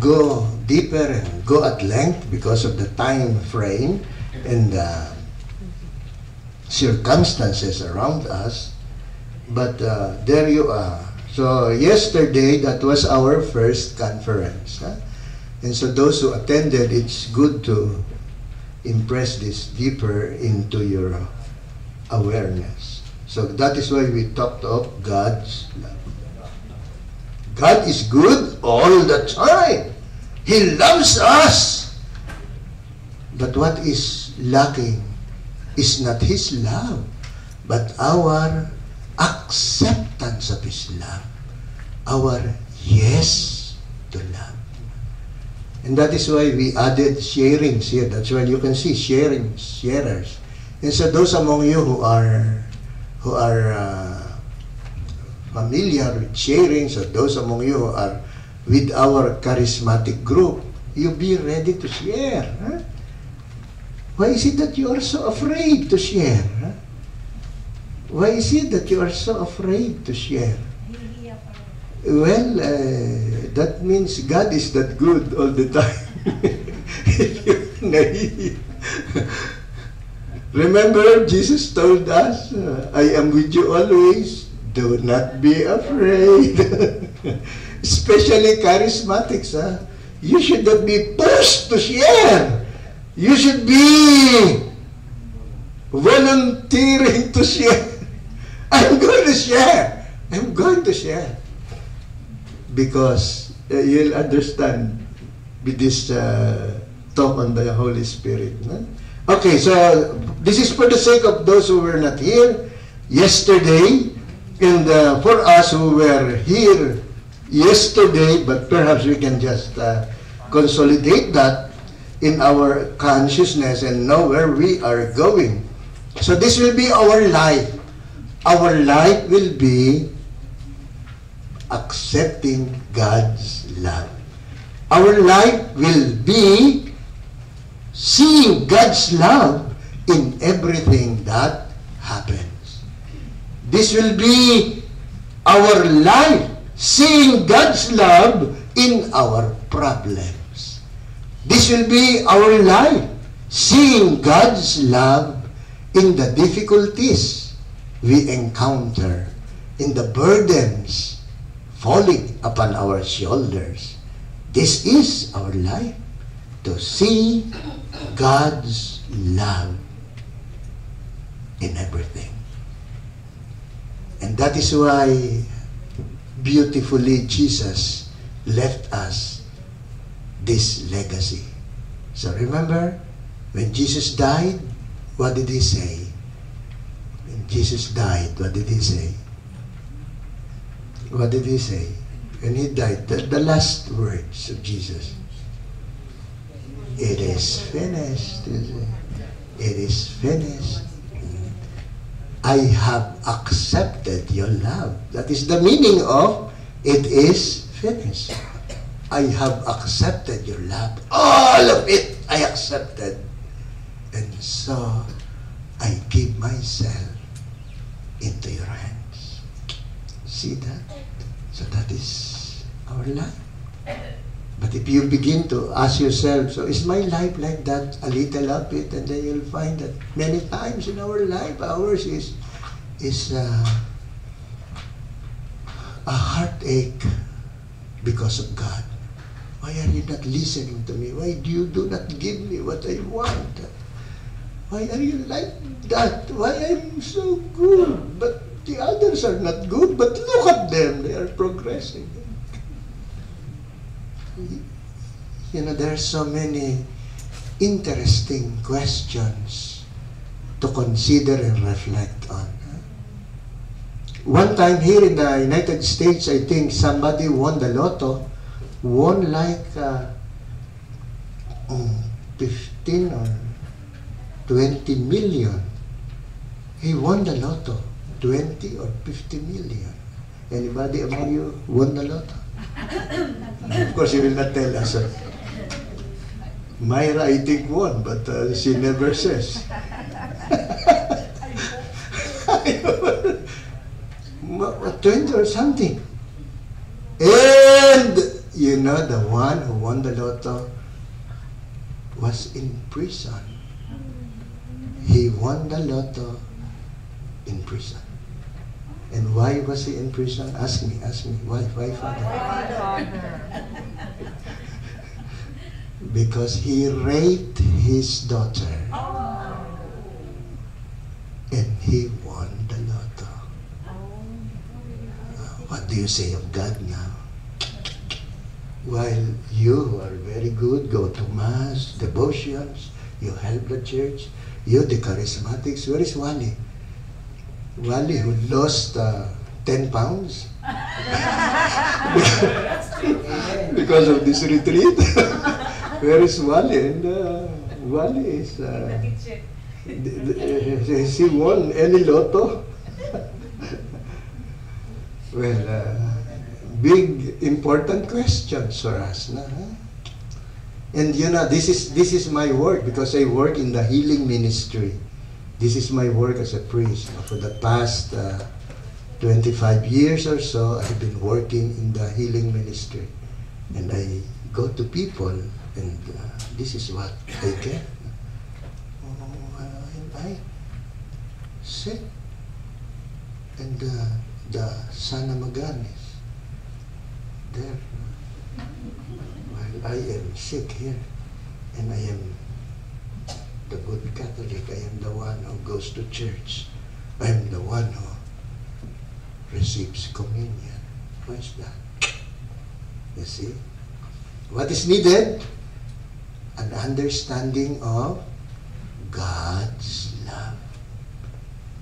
go deeper and go at length because of the time frame and uh, circumstances around us. But uh, there you are. So yesterday, that was our first conference. huh? And so those who attended, it's good to impress this deeper into your awareness. So that is why we talked of God's love. God is good all the time. He loves us. But what is lacking is not His love, but our acceptance of His love, our yes to love. And that is why we added sharings here. That's why you can see sharing, sharers. And so those among you who are who are uh, familiar with sharings, or those among you who are with our charismatic group, you be ready to share. Huh? Why is it that you are so afraid to share? Huh? Why is it that you are so afraid to share? Well, uh, that means God is that good all the time. Remember, Jesus told us, uh, I am with you always. Do not be afraid. Especially charismatics, huh? you should not be pushed to share. You should be volunteering to share. I'm going to share. I'm going to share. Because uh, you'll understand with this uh, talk on the Holy Spirit. no? Okay, so this is for the sake of those who were not here yesterday, and uh, for us who were here yesterday, but perhaps we can just uh, consolidate that in our consciousness and know where we are going. So this will be our life. Our life will be accepting God's love. Our life will be seeing God's love in everything that happens. This will be our life, seeing God's love in our problems. This will be our life, seeing God's love in the difficulties we encounter, in the burdens falling upon our shoulders. This is our life to see God's love in everything. And that is why beautifully Jesus left us this legacy. So remember, when Jesus died, what did he say? When Jesus died, what did he say? What did he say? When he died, the, the last words of Jesus. It is finished. it? It is finished. I have accepted your love. That is the meaning of it is finished. I have accepted your love. All of it I accepted. And so I give myself into your hands. See that? So that is our life. But if you begin to ask yourself, so is my life like that a little of it? And then you'll find that many times in our life, ours is, is uh, a heartache because of God. Why are you not listening to me? Why do you do not give me what I want? Why are you like that? Why I'm so good, but the others are not good? But look at them, they are progressing. You know, there are so many interesting questions to consider and reflect on. One time here in the United States, I think somebody won the lotto, won like uh, um, 15 or 20 million. He won the lotto, 20 or 50 million. Anybody among you won the lotto? of course, he will not tell us. uh, Myra, I think, won, but uh, she never says. 20 or something. And, you know, the one who won the lotto was in prison. He won the lotto in prison. And why was he in prison? Ask me, ask me. Why, why, Father? Because he raped his daughter. And he won the lotto. Uh, what do you say of God now? While you who are very good, go to Mass, devotions, you help the church, you, the charismatics, where is Wally? Wally, who lost uh, 10 pounds because of this retreat. where is Wally? And uh, Wally is. Uh, d- d- has he won any lotto? well, uh, big important questions for us. Na, huh? And you know, this is this is my work because I work in the healing ministry. This is my work as a priest. For the past uh, 25 years or so, I've been working in the healing ministry. And I go to people, and uh, this is what I get. Oh, I, I sick. And uh, the Sana Maganis, there. While I am sick here, and I am the good Catholic, I am the one who goes to church. I am the one who receives communion. Why is that? You see? What is needed? An understanding of God's love.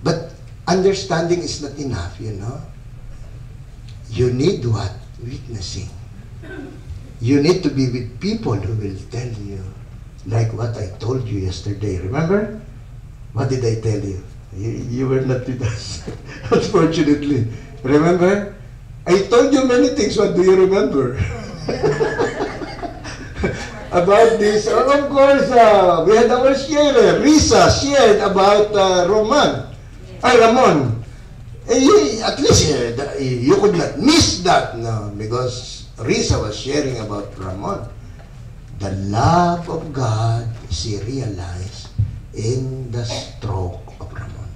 But understanding is not enough, you know. You need what? Witnessing. You need to be with people who will tell you, like what I told you yesterday. Remember? What did I tell you? You, you were not with us, unfortunately. Remember? I told you many things. What do you remember? about this. Oh, of course, uh, we had our share. Risa shared about uh, Roman. Ay, Ramon. Eh, at least eh, you could not miss that, now because Risa was sharing about Ramon. The love of God she realized in the stroke of Ramon.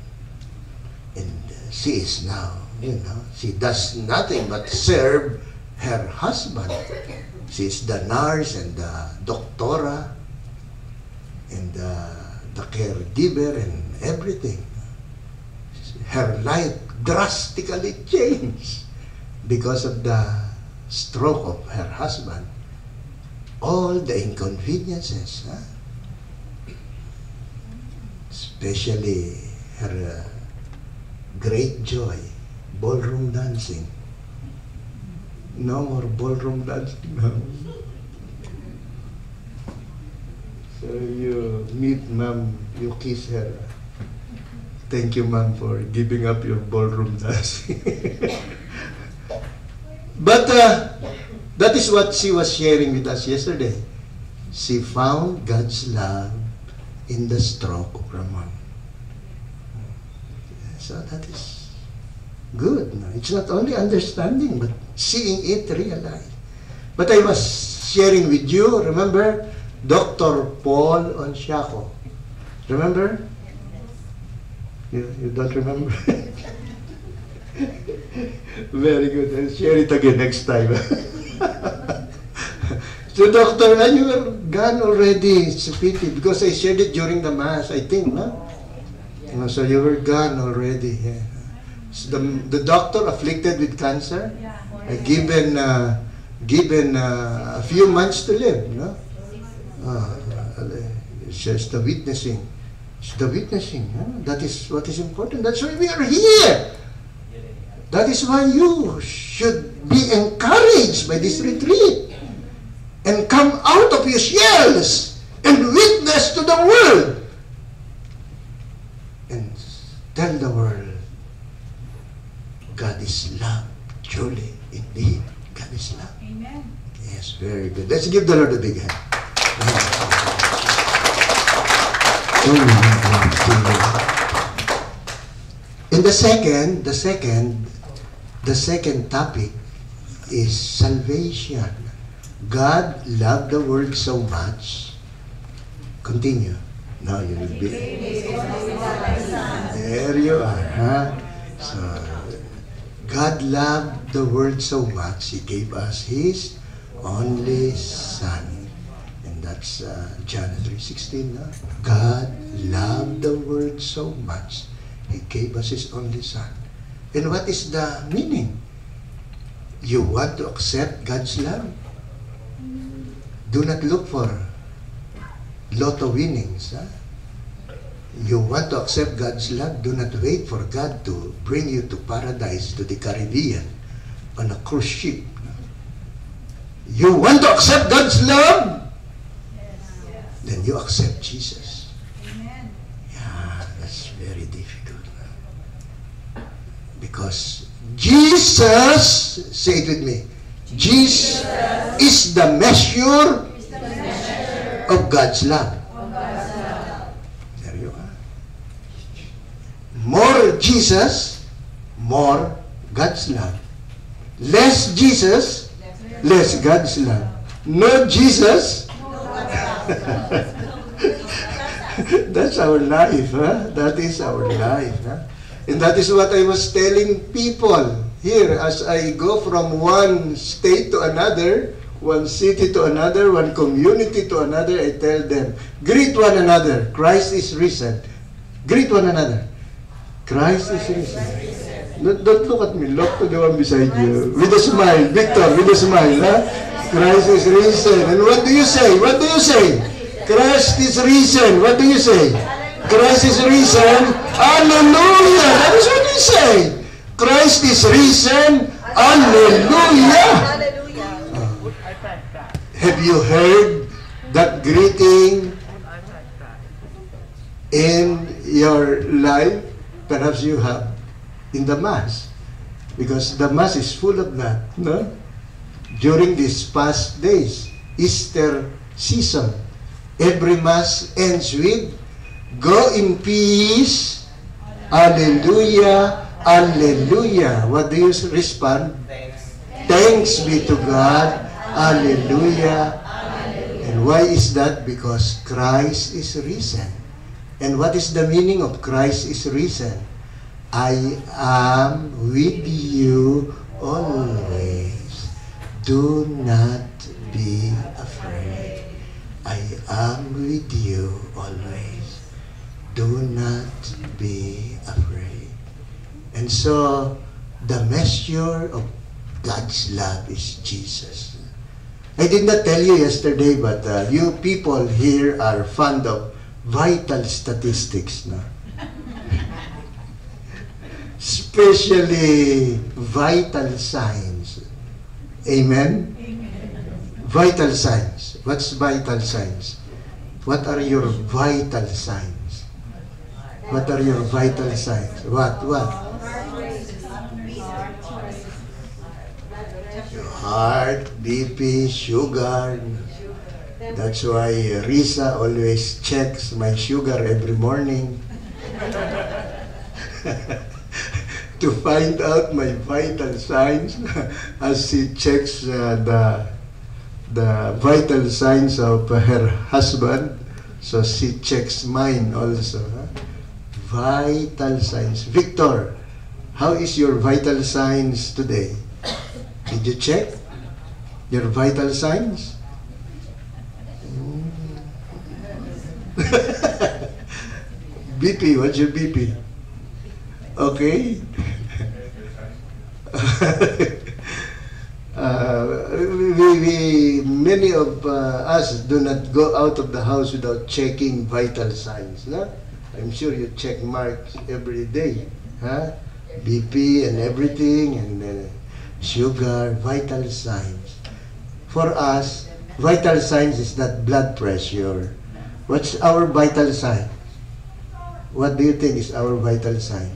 And uh, she is now, you know, she does nothing but serve her husband. She's the nurse and the doctora and uh, the caregiver and everything. Her life drastically changed because of the stroke of her husband. All the inconveniences, huh? especially her uh, great joy, ballroom dancing. No more ballroom dancing. So you meet mom, you kiss her. Thank you, ma'am, for giving up your ballroom dancing. but uh, that is what she was sharing with us yesterday. She found God's love in the stroke of Ramon. So that is good. No? It's not only understanding, but seeing it realize. But I was sharing with you, remember, Dr. Paul Onsiaco. Remember? You, you don't remember? Very good. I'll share it again next time. so, doctor, and you were gone already. It's a pity because I shared it during the mass, I think, no? No, So you were gone already. Yeah. So the, the doctor afflicted with cancer, uh, given uh, given uh, a few months to live, no? Ah, it's just the witnessing. It's the witnessing. huh? That is what is important. That's why we are here. That is why you should be encouraged by this retreat and come out of your shells and witness to the world and tell the world God is love. Truly, indeed, God is love. Amen. Yes, very good. Let's give the Lord a big hand. In the second, the second, the second topic is salvation. God loved the world so much. Continue. Now you will be. There you are, huh? So, God loved the world so much, He gave us His only Son. That's uh, John 3.16. No? God loved the world so much, He gave us His only Son. And what is the meaning? You want to accept God's love? Do not look for lotto winnings. Huh? You want to accept God's love? Do not wait for God to bring you to paradise, to the Caribbean, on a cruise ship. You want to accept God's love? Then you accept Jesus. Amen. Yeah, that's very difficult. Because Jesus, say it with me, Jesus is the measure of God's love. There you are. More Jesus, more God's love. Less Jesus, less God's love. No Jesus, That's our life, huh? That is our life, huh? And that is what I was telling people here as I go from one state to another, one city to another, one community to another, I tell them, greet one another. Christ is risen. Greet one another. Christ is risen. Don't, don't look at me. Look to the one beside you. With a smile. Victor, with a smile. Huh? Christ is risen. And what do you say? What do you say? Christ is risen. What do you say? Christ is risen. Hallelujah. That is what you say. Christ is risen. Hallelujah. Have you heard that greeting in your life? Perhaps you have in the Mass. Because the Mass is full of that. No? During these past days, Easter season, every Mass ends with, Go in peace. Hallelujah. Hallelujah. What do you respond? Thanks be to God. Hallelujah. And why is that? Because Christ is risen. And what is the meaning of Christ is risen? I am with you always. Do not be afraid. I am with you always. Do not be afraid. And so, the measure of God's love is Jesus. I did not tell you yesterday, but uh, you people here are fond of vital statistics. No? Especially vital signs. Amen? Vital signs. What's vital signs? What are your vital signs? What are your vital signs? What? What? Your heart, BP, sugar, That's why Risa always checks my sugar every morning to find out my vital signs as she checks uh, the the vital signs of her husband. So she checks mine also. Vital signs. Victor, how is your vital signs today? Did you check your vital signs? BP, what's your BP? Okay. uh, we, we, many of uh, us do not go out of the house without checking vital signs. No? I'm sure you check marks every day. Huh? BP and everything, and uh, sugar, vital signs. For us, vital signs is not blood pressure. What's our vital sign? What do you think is our vital signs?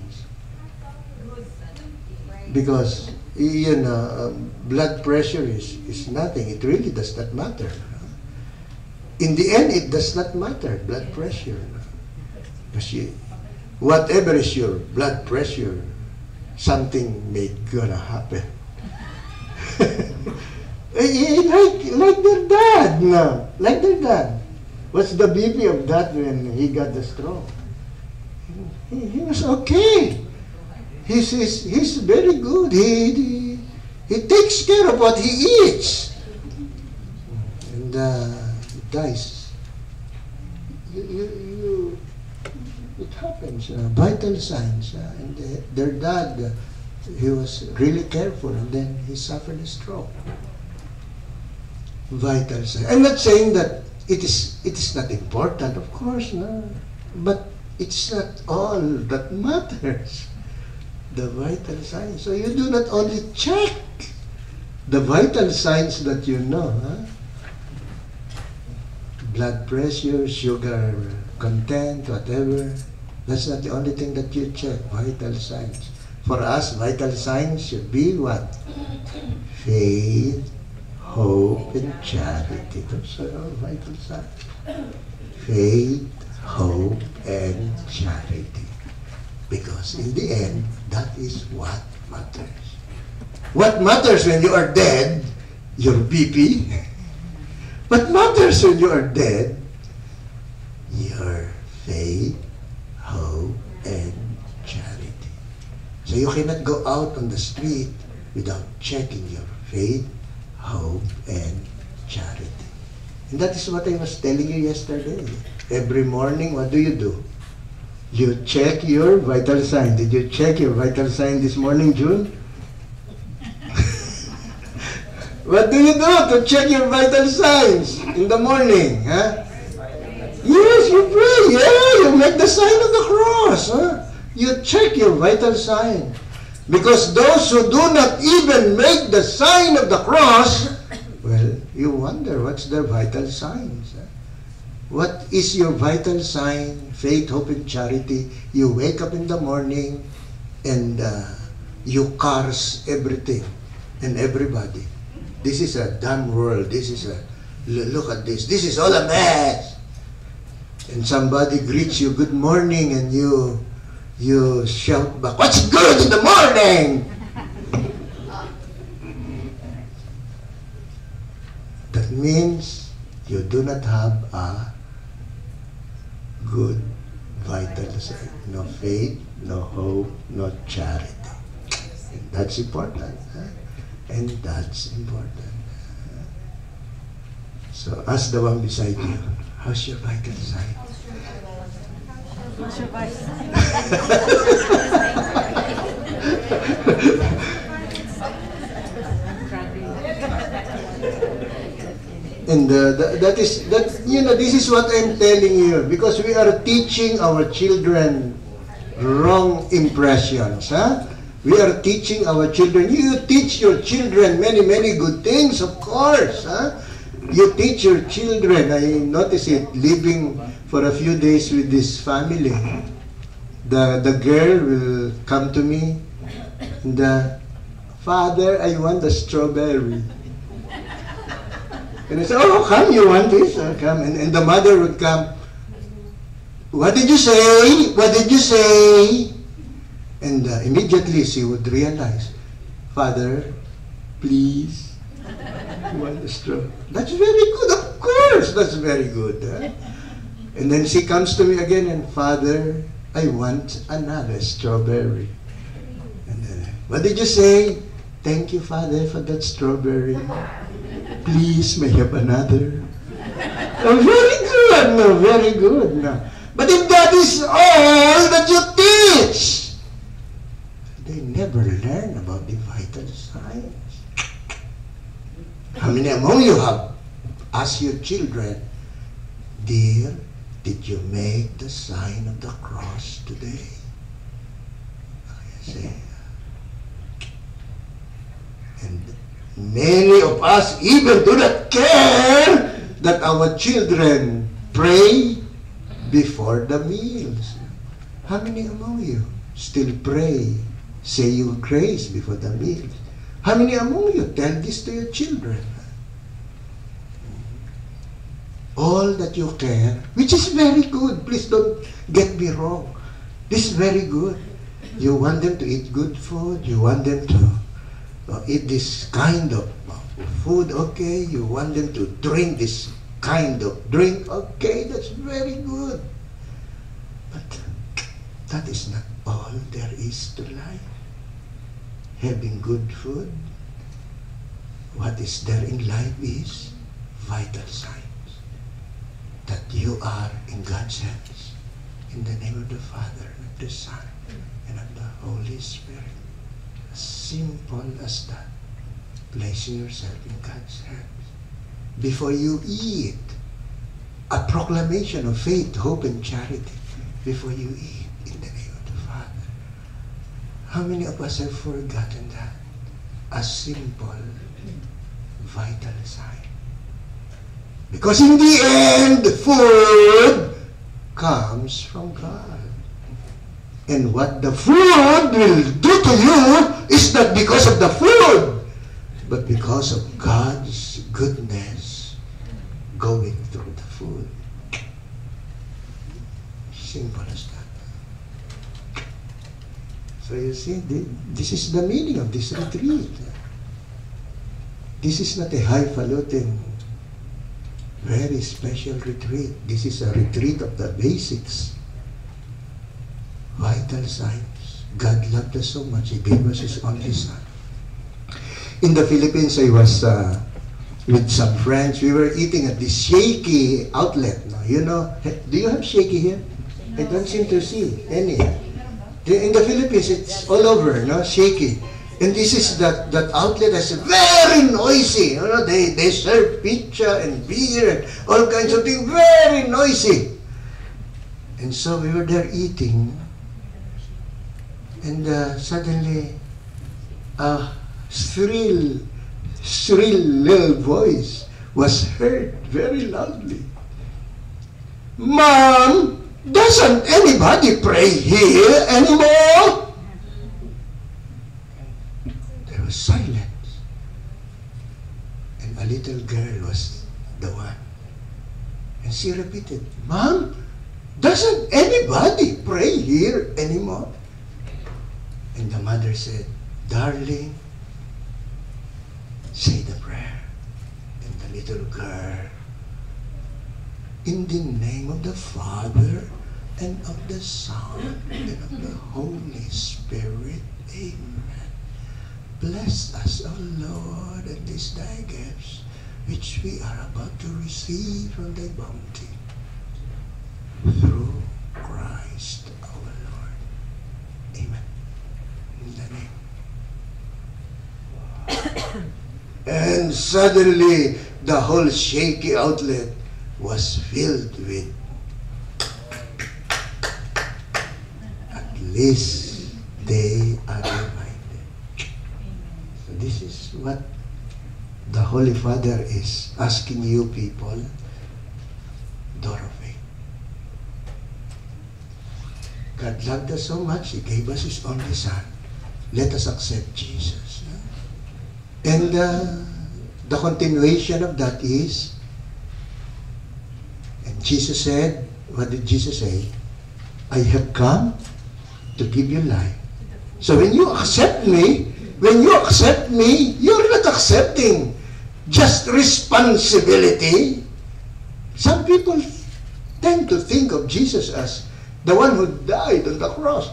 Because y- you know, um, blood pressure is, is nothing. It really does not matter. In the end, it does not matter, blood pressure. You, whatever is your blood pressure, something may gonna happen. Eh, eh, like, like their dad, no? Like their dad. What's the BP of that when he got the stroke? He, he was okay. He's, he's, he's very good. He, he, he takes care of what he eats. And uh, he dies. You, you, you, it happens. Uh, vital signs. Uh, and uh, their dad, uh, he was really careful and then he suffered a stroke. Vital signs. I'm not saying that it is it is not important, of course, no. But it's not all that matters. The vital signs. So you do not only check the vital signs that you know, huh? blood pressure, sugar content, whatever. That's not the only thing that you check, vital signs. For us, vital signs should be what? Faith, hope, and charity. Those are all vital signs. Faith, hope, and charity. Because in the end, that is what matters. What matters when you are dead? Your BP. What matters when you are dead? Your faith, hope, and charity. So you cannot go out on the street without checking your faith, hope, and charity. And that is what I was telling you yesterday. Every morning, what do you do? You check your vital sign. Did you check your vital sign this morning, June? what do you do to check your vital signs in the morning? Huh? Yes, you pray. Yeah, you make the sign of the cross. Huh? You check your vital sign. Because those who do not even make the sign of the cross, well, you wonder what's their vital signs. Huh? What is your vital sign? Faith, hope, and charity. You wake up in the morning and uh, you curse everything and everybody. This is a damn world. This is a, look at this. This is all a mess. And somebody greets you, good morning, and you, you shout back, what's good in the morning? That means you do not have a good vital sign. No faith, no hope, no charity. And that's important. huh? And that's important. So ask the one beside you, how's your vital design? how's your vital sign? And uh, th- that is that you know this is what I'm telling you because we are teaching our children wrong impressions, huh? We are teaching our children. You teach your children many many good things, of course, huh? You teach your children. I notice it living for a few days with this family. The the girl will come to me. The father, I want the strawberry. And I said, oh, come, you want this? Uh, come. And, and the mother would come, what did you say? What did you say? And uh, immediately she would realize, Father, please, one straw. That's very good, of course, that's very good. huh? And then she comes to me again and, Father, I want another strawberry. And then, what did you say? Thank you, Father, for that strawberry. Please, may I have another. Oh, very good, no, very good. No. But if that is all that you teach, they never learn about the vital signs. How many among you have asked your children, Dear, did you make the sign of the cross today? I say, and many of us even do not care that our children pray before the meals. How many among you still pray, say your grace before the meals? How many among you tell this to your children? All that you care, which is very good. Please don't get me wrong. This is very good. You want them to eat good food. You want them to eat this kind of food, okay. You want them to drink this kind of drink, okay. That's very good. But that is not all there is to life. Having good food, what is there in life is vital signs that you are in God's hands. In the name of the Father, and of the Son, and of the Holy Spirit. Simple as that. Placing yourself in God's hands. Before you eat, a proclamation of faith, hope, and charity. Before you eat, in the name of the Father. How many of us have forgotten that? A simple, vital sign. Because in the end, food comes from God. And what the food will do to you is not because of the food, but because of God's goodness going through the food. Simple as that. So you see, this is the meaning of this retreat. This is not a highfalutin, very special retreat. This is a retreat of the basics. Vital signs. God loved us so much, He gave us His only Son. In the Philippines, I was uh, with some friends. We were eating at this Shakey's outlet. No? You know, do you have Shakey's here? I don't seem to see any. In the Philippines, it's all over, no? Shakey's. And this is that, that outlet that's very noisy. You know, they, they serve pizza and beer and all kinds of things, very noisy. And so we were there eating, and uh, suddenly a shrill, shrill little voice was heard very loudly. Mom, doesn't anybody pray here anymore? There was silence. And a little girl was the one. And she repeated, Mom, doesn't anybody pray here anymore? And the mother said, Darling, say the prayer. And the little girl, in the name of the Father and of the Son and of the Holy Spirit, Amen. Bless us, O Lord, and these thy gifts, which we are about to receive from thy bounty. Through Christ our Lord. Amen. In the name. and suddenly the whole Shakey's outlet was filled with at least they are reminded. So this is what the Holy Father is asking you people, door of faith. God loved us so much, He gave us His only Son. Let us accept Jesus. And uh, the continuation of that is, and Jesus said, what did Jesus say? I have come to give you life. So when you accept me, when you accept me, you're not accepting just responsibility. Some people tend to think of Jesus as the one who died on the cross.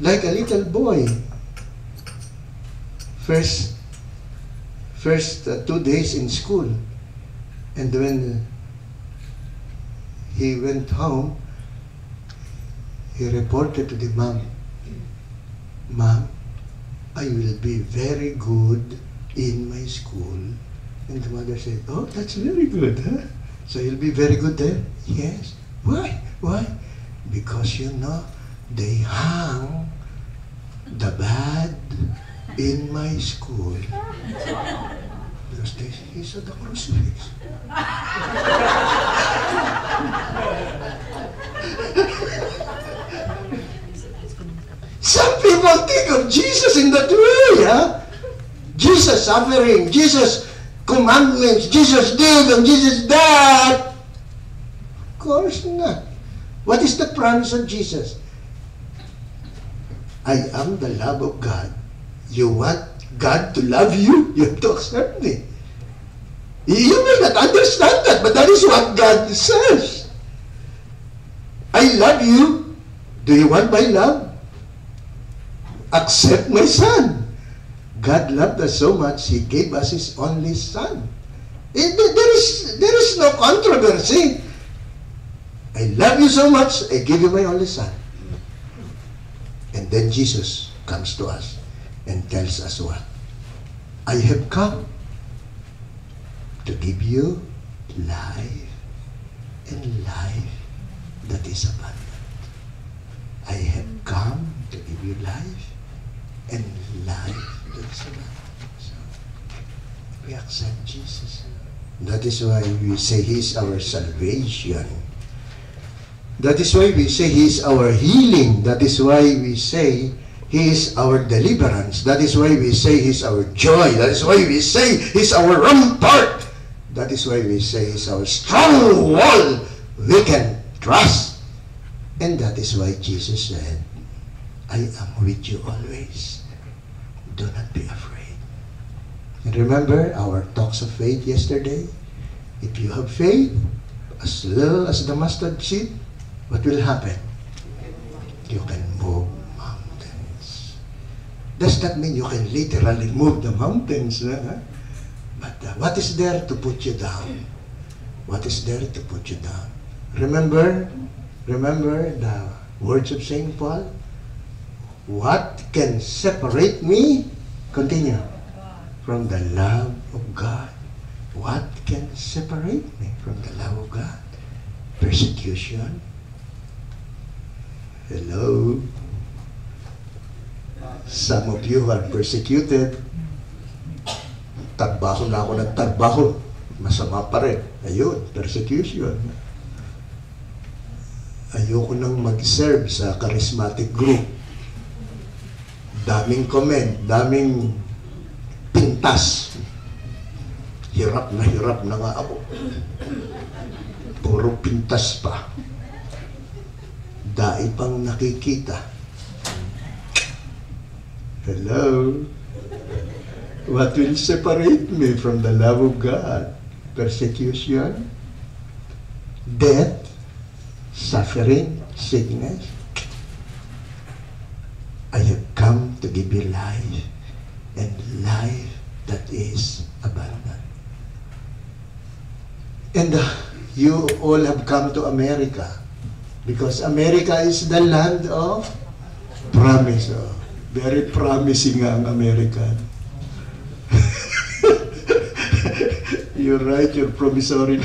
Like a little boy. First, first uh, two days in school. And when he went home, he reported to the mom, Mom, I will be very good in my school. And the mother said, Oh, that's very good, huh? So you'll be very good there? Yes. Why? Why? Because you know, they hung the bad in my school. Because they, he saw the crucifix. Some people think of Jesus in that way, huh? Jesus suffering, Jesus commandments, Jesus did and Jesus that. Of course not. What is the promise of Jesus? I am the love of God. You want God to love you? You have to accept me. You may not understand that, but that is what God says. I love you. Do you want my love? Accept my son. God loved us so much, He gave us His only Son. Eh, there- is, there is no controversy. I love you so much, I give you my only Son. And then Jesus comes to us and tells us what? I have come to give you life and life that is abundant. I have come to give you life and life that is abundant. So, we accept Jesus. That is why we say He is our salvation. That is why we say He is our healing. That is why we say He is our deliverance. That is why we say He is our joy. That is why we say He is our rampart. That is why we say He is our strong wall we can trust. And that is why Jesus said, I am with you always. Do not be afraid. And remember our talks of faith yesterday? If you have faith, as little as the mustard seed, what will happen? You can move mountains. Does that mean you can literally move the mountains? huh? But uh, what is there to put you down? What is there to put you down? Remember, remember the words of St. Paul? What can separate me? Continue. From the love of God. What can separate me from the love of God? Persecution? Hello? Some of you are persecuted. Trabaho na ako ng trabaho. Masama pa rin. Ayun, persecution. Ayoko nang mag-serve sa charismatic group. Daming comment, daming pintas. Hirap na hirap na nga ako. Puro pintas pa. Dai pang nakikita. Hello? What will separate me from the love of God? Persecution? Death? Suffering? Sickness? I have come to give you life and life that is abundant. And uh, you all have come to America because America is the land of promise. Oh, very promising ang American. you write your promissory.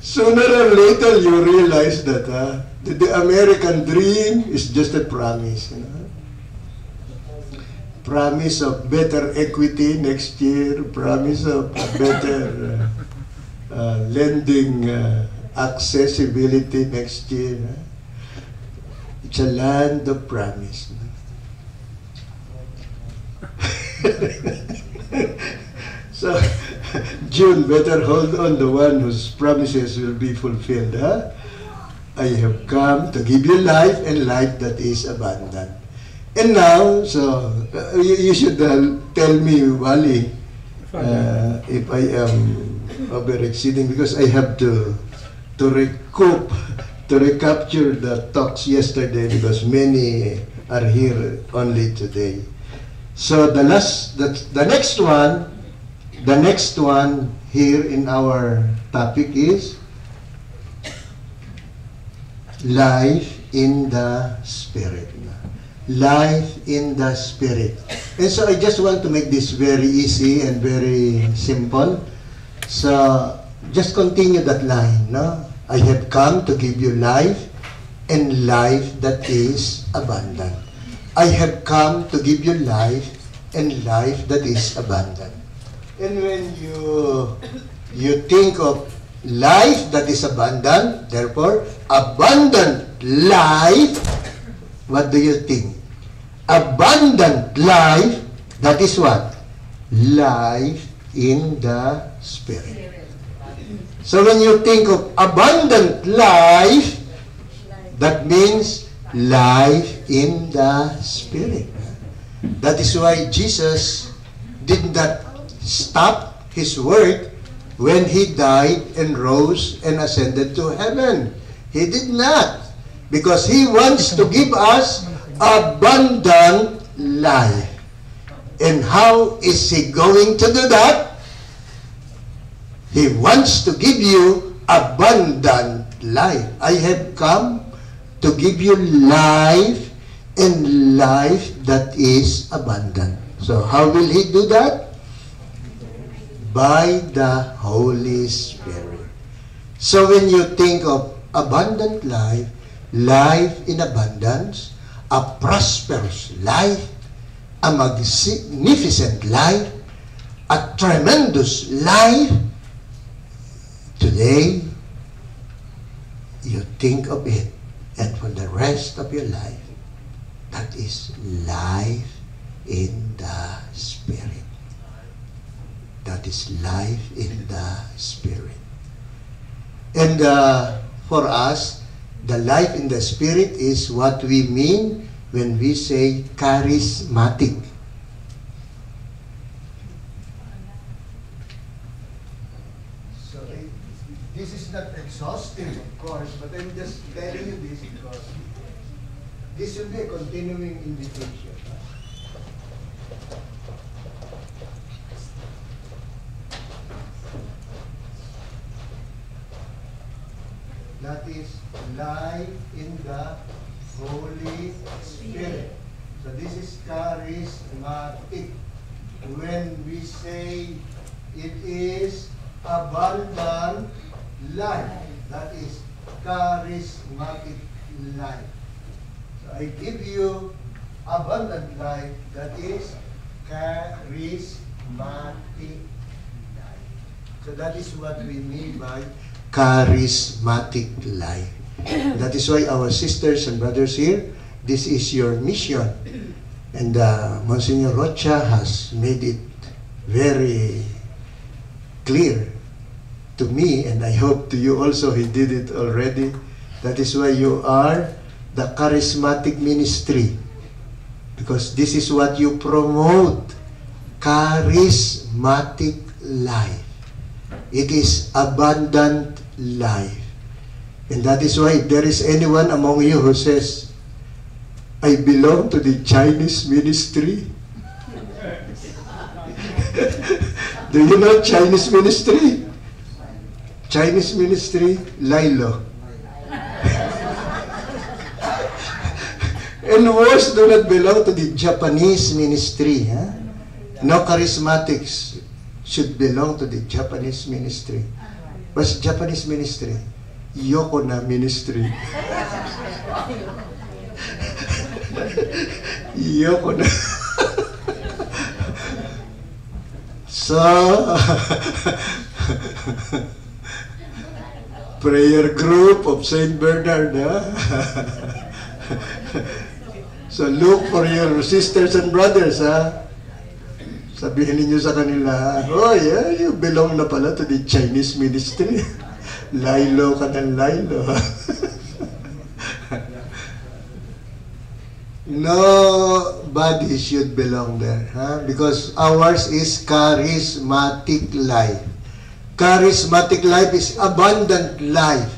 Sooner or later, you realize that uh, the, the American dream is just a promise. You know? Promise of better equity next year, promise of better uh, uh, lending uh, accessibility next year. It's a land of promise. so, June, better hold on the one whose promises will be fulfilled. Huh? I have come to give you life and life that is abundant. And now, so uh, you, you should uh, tell me, Wally, uh, if I am over exceeding because I have to to recoup to recapture the talks yesterday because many are here only today. So the last the, the next one the next one here in our topic is life in the spirit. Life in the spirit. And so i just want to make this very easy and very simple so just continue that line no i have come to give you life and life that is abundant i have come to give you life and life that is abundant and when you you think of life that is abundant, therefore, abundant life, what do you think? Abundant life, that is what? Life in the Spirit. So when you think of abundant life, that means life in the Spirit. That is why Jesus did not stop his work when he died and rose and ascended to heaven. He did not. Because he wants to give us abundant life. And how is he going to do that? He wants to give you abundant life. I have come to give you life and life that is abundant. So how will he do that? By the Holy Spirit. So when you think of abundant life, life in abundance, a prosperous life, a magnificent life, a tremendous life, today, you think of it, and for the rest of your life, that is life in the Spirit. That is life in the Spirit. And uh, for us, the life in the Spirit is what we mean when we say charismatic. So this is not exhaustive, of course, but I'm just telling you this because this will be a continuing invitation. That is life in the Holy Spirit. So this is charismatic. When we say it is abundant life, that is charismatic life. So I give you abundant life, that is charismatic life. So that is what charismatic life. that is why our sisters and brothers here, this is your mission. And uh, Monsignor Rocha has made it very clear to me, and I hope to you also, he did it already. That is why you are the charismatic ministry. Because this is what you promote charismatic life. It is abundant life. And that is why if there is anyone among you who says, I belong to the Chinese ministry. Do you know Chinese ministry? Chinese ministry, Lilo. and worse do not belong to the Japanese ministry. Huh? No charismatics should belong to the Japanese ministry. What's Japanese ministry? Yoko na ministry. Yoko na. so, prayer group of Saint Bernard. Huh? so look for your sisters and brothers. Huh? Sabihin ninyo sa kanila, oh yeah, you belong na pala to the Chinese ministry. Lilo ka ng lilo. Nobody should belong there. Huh? Because ours is charismatic life. Charismatic life is abundant life,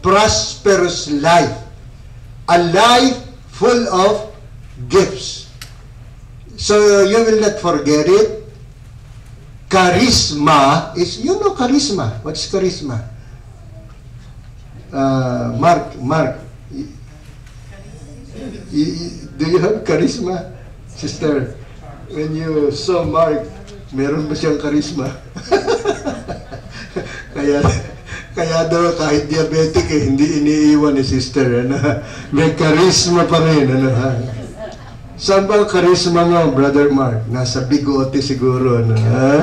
prosperous life, a life full of gifts. So you will not forget it. Charisma is, you know charisma. What's charisma? Uh, Mark, Mark, do you have charisma? Sister, when you saw Mark, meron ba siyang charisma? kaya, kaya daw kahit diabetic eh, hindi iniiwan ni sister. Ano? May charisma pa rin. Ano? Saan ba ang charisma mo, Brother Mark? Nasa bigote siguro. Ano, ha?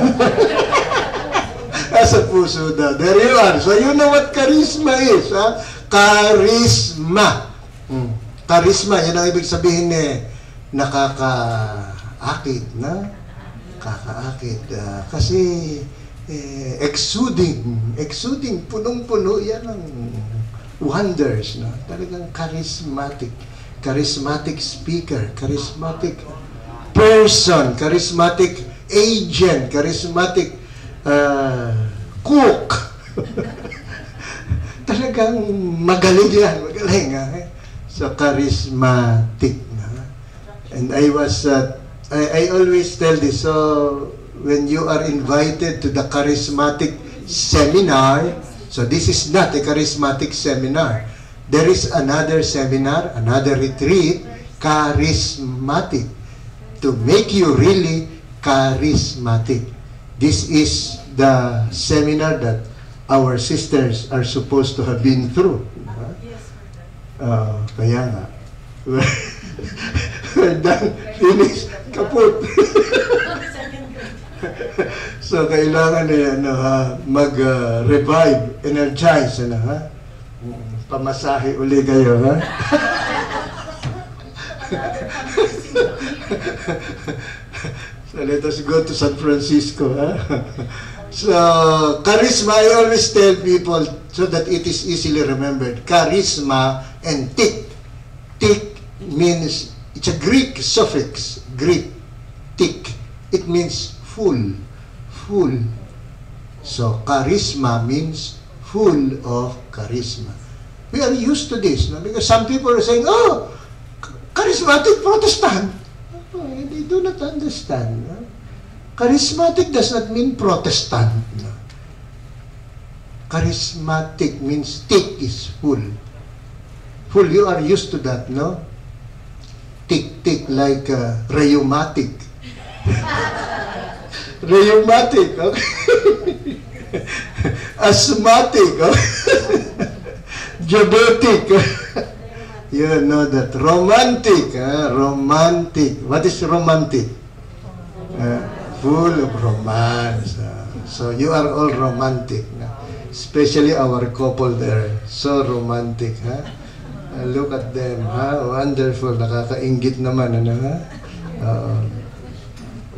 Nasa puso daw. There you are. So you know what charisma is. Ha? Charisma. Hmm. Charisma, yan ang ibig sabihin eh, nakakaakit na. Kakaakit. ah, kasi eh, exuding, exuding, punong-puno yan ang wonders. No? Talagang charismatic. Charismatic speaker, charismatic person, charismatic agent, charismatic uh, cook. Talagang magaling yan, magaling. Ha? So, charismatic. Na? And I was, uh, I, I always tell this, so when you are invited to the charismatic seminar, so this is not a charismatic seminar. There is another seminar, another retreat, charismatic, to make you really charismatic. This is the seminar that our sisters are supposed to have been through. Uh, kaya nga. We're done. Finish. Kaput. so, kailangan na yan, ano, ha, mag-revive, energize, ano, ha? Pamasahe uli kayo, ha? so, let us go to San Francisco, ha? So, charisma, I always tell people so that it is easily remembered. Charisma and tik. Tik means, it's a Greek suffix, Greek, tik. It means full, full. So, charisma means full of charisma. We are used to this, no? because some people are saying, oh, charismatic Protestant. Oh, they do not understand. No? Charismatic does not mean Protestant. No? Charismatic means thick is full. Full, you are used to that, no? Thick, thick, like uh, rheumatic. rheumatic, okay? Asthmatic, okay? Diabetic. you know that. Romantic, ah, romantic. What is romantic? Uh, full of romance. ah. so you are all romantic. na. Especially our couple there. So romantic, ha? Uh, look at them, ha? Wonderful. Nakakaingit naman, ano, ha? Uh,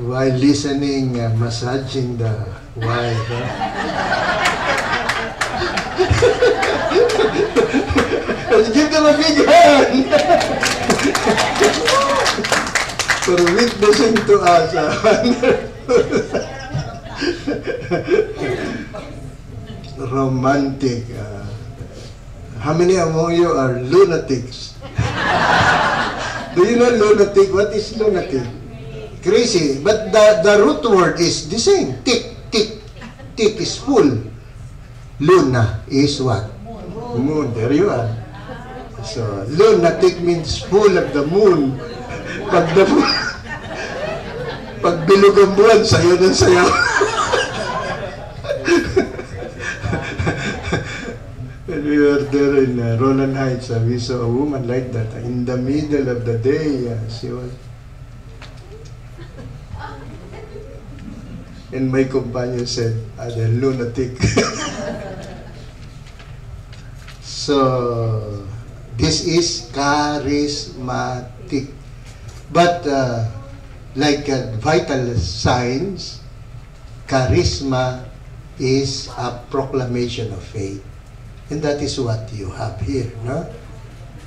while listening, uh, massaging the wife, ha? Let's give them a big hand! For witnessing to us. ah. Romantic. ah. how many among you are lunatics? Do you know lunatic? What is lunatic? Crazy. But the, the root word is the same. Tick, tick. Tick is full. Luna is what? Moon. There you are. So, lunatic means full of the moon. Pag the pag bilog ang buwan, sayo ng sayo. When we were there in uh, Roland Heights, uh, we saw a woman like that. In the middle of the day, uh, she was... And my companion said, ah, the lunatic. So, this is charismatic. But uh, like uh, vital signs, charisma is a proclamation of faith. And that is what you have here, no?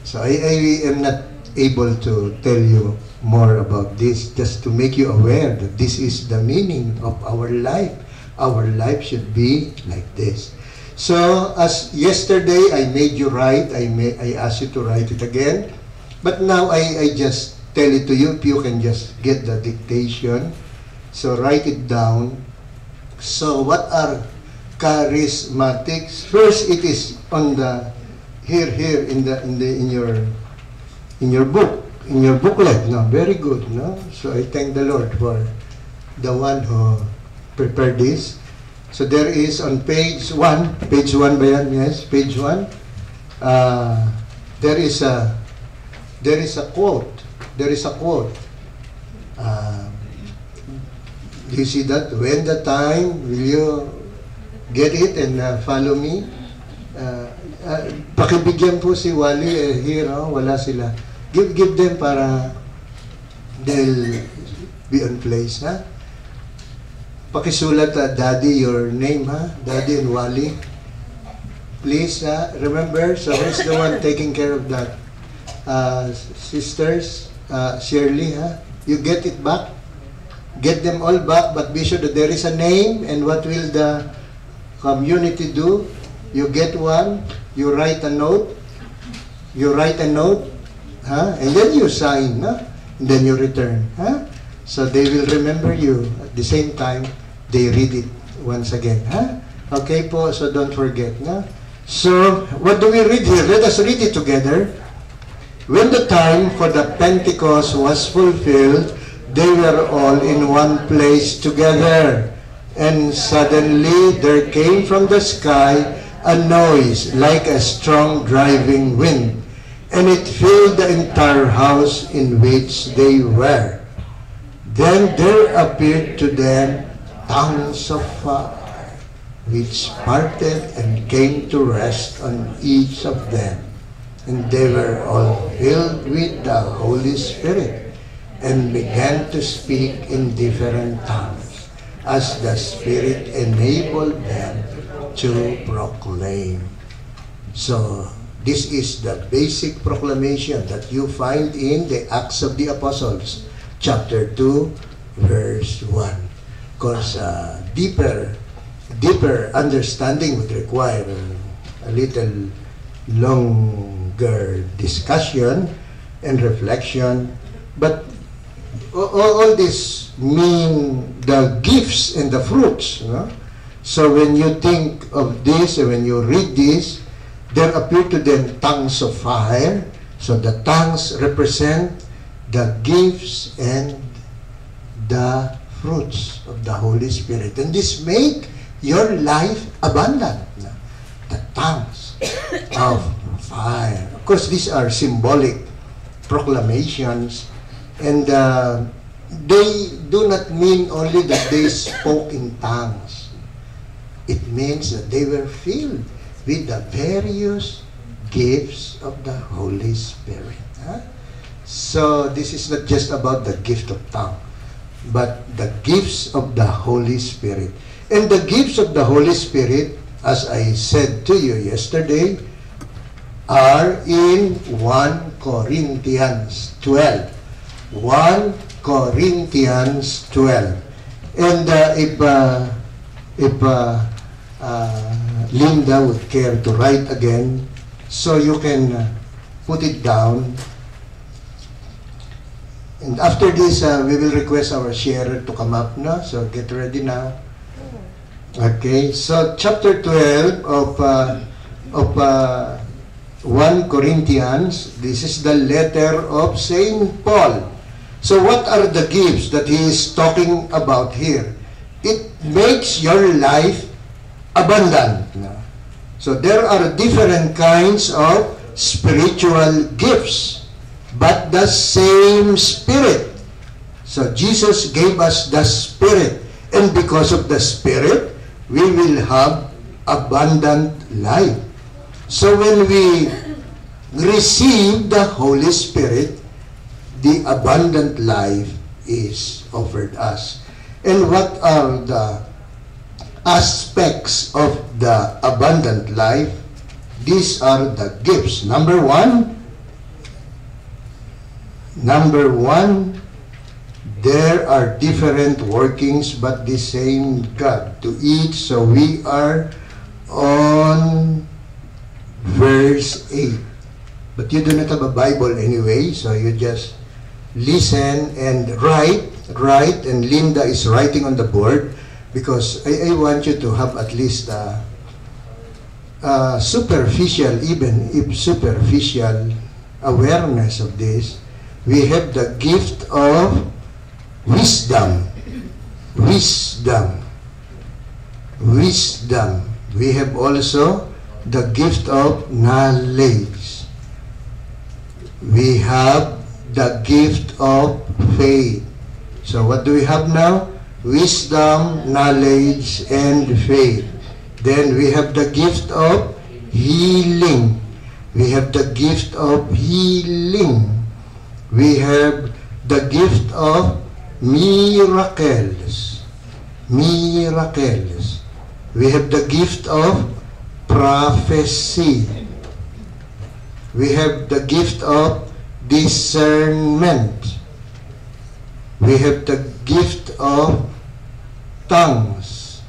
So I, I am not able to tell you more about this, just to make you aware that this is the meaning of our life. Our life should be like this. So, as yesterday I made you write, I, may, I asked you to write it again. But now I, I just tell it to you if you can just get the dictation. So, write it down. So, what are charismatics? First, it is on the here, here in the in the in your in your book, in your booklet. No, very good. No, so I thank the Lord for the one who prepared this. So there is on page one, page one ba yan? Yes, page one. Uh, there is a there is a quote. There is a quote. Uh, do you see that? When the time will you get it and uh, follow me? Uh, uh, pakibigyan po si Wally eh, here, oh, wala sila. Give give them para they'll be on place, ha? Pakisulat, uh, Daddy, your name, ha? Daddy and Wally. Please, ha? Remember, so who's the one taking care of that? Uh, sisters, uh, Shirley, ha? You get it back? Get them all back, but be sure that there is a name and what will the community do? You get one, you write a note, you write a note, huh? and then you sign, huh? and then you return. Huh? So they will remember you. At the same time, they read it once again. Huh? Okay po, so don't forget. Huh? So, what do we read here? Let us read it together. When the time for the Pentecost was fulfilled, they were all in one place together. And suddenly there came from the sky a noise like a strong driving wind, and it filled the entire house in which they were. Then there appeared to them tongues of fire, which parted and came to rest on each of them. And they were all filled with the Holy Spirit and began to speak in different tongues as the Spirit enabled them to proclaim. So, this is the basic proclamation that you find in the Acts of the Apostles, chapter 2, verse 1. Because uh, deeper, deeper understanding would require a little longer discussion and reflection. But all, all this mean the gifts and the fruits. Know? So when you think of this and when you read this, there appear to them tongues of fire. So the tongues represent the gifts and the fruits of the Holy Spirit. And this make your life abundant. The tongues of fire. Of course, these are symbolic proclamations and uh, they do not mean only that they spoke in tongues. It means that they were filled with the various gifts of the Holy Spirit. huh? So this is not just about the gift of tongue, but the gifts of the Holy Spirit. And the gifts of the Holy Spirit, as I said to you yesterday, are in 1 Corinthians 12. 1 Corinthians 12. And uh, if, uh, if uh, uh, Linda would care to write again, so you can uh, put it down. And after this, uh, we will request our sharer to come up now. So get ready now. Okay, so chapter 12 of, uh, of uh, 1 Corinthians, this is the letter of St. Paul. So what are the gifts that he is talking about here? It makes your life abundant. So there are different kinds of spiritual gifts, but the same Spirit. So Jesus gave us the Spirit, and because of the Spirit, we will have abundant life. So when we receive the Holy Spirit, the abundant life is offered us. And what are the aspects of the abundant life? These are the gifts. Number one, number one, there are different workings but the same God to each. So we are on verse 8. But you do not have a Bible anyway, so you just listen and write, write, and Linda is writing on the board because I, I want you to have at least a, a superficial, even if superficial awareness of this. We have the gift of wisdom. Wisdom. Wisdom. We have also the gift of knowledge. We have the gift of faith. So what do we have now? Wisdom, knowledge, and faith. Then we have the gift of healing. We have the gift of healing. We have the gift of miracles. Miracles. We have the gift of prophecy. We have the gift of discernment. We have the gift of tongues.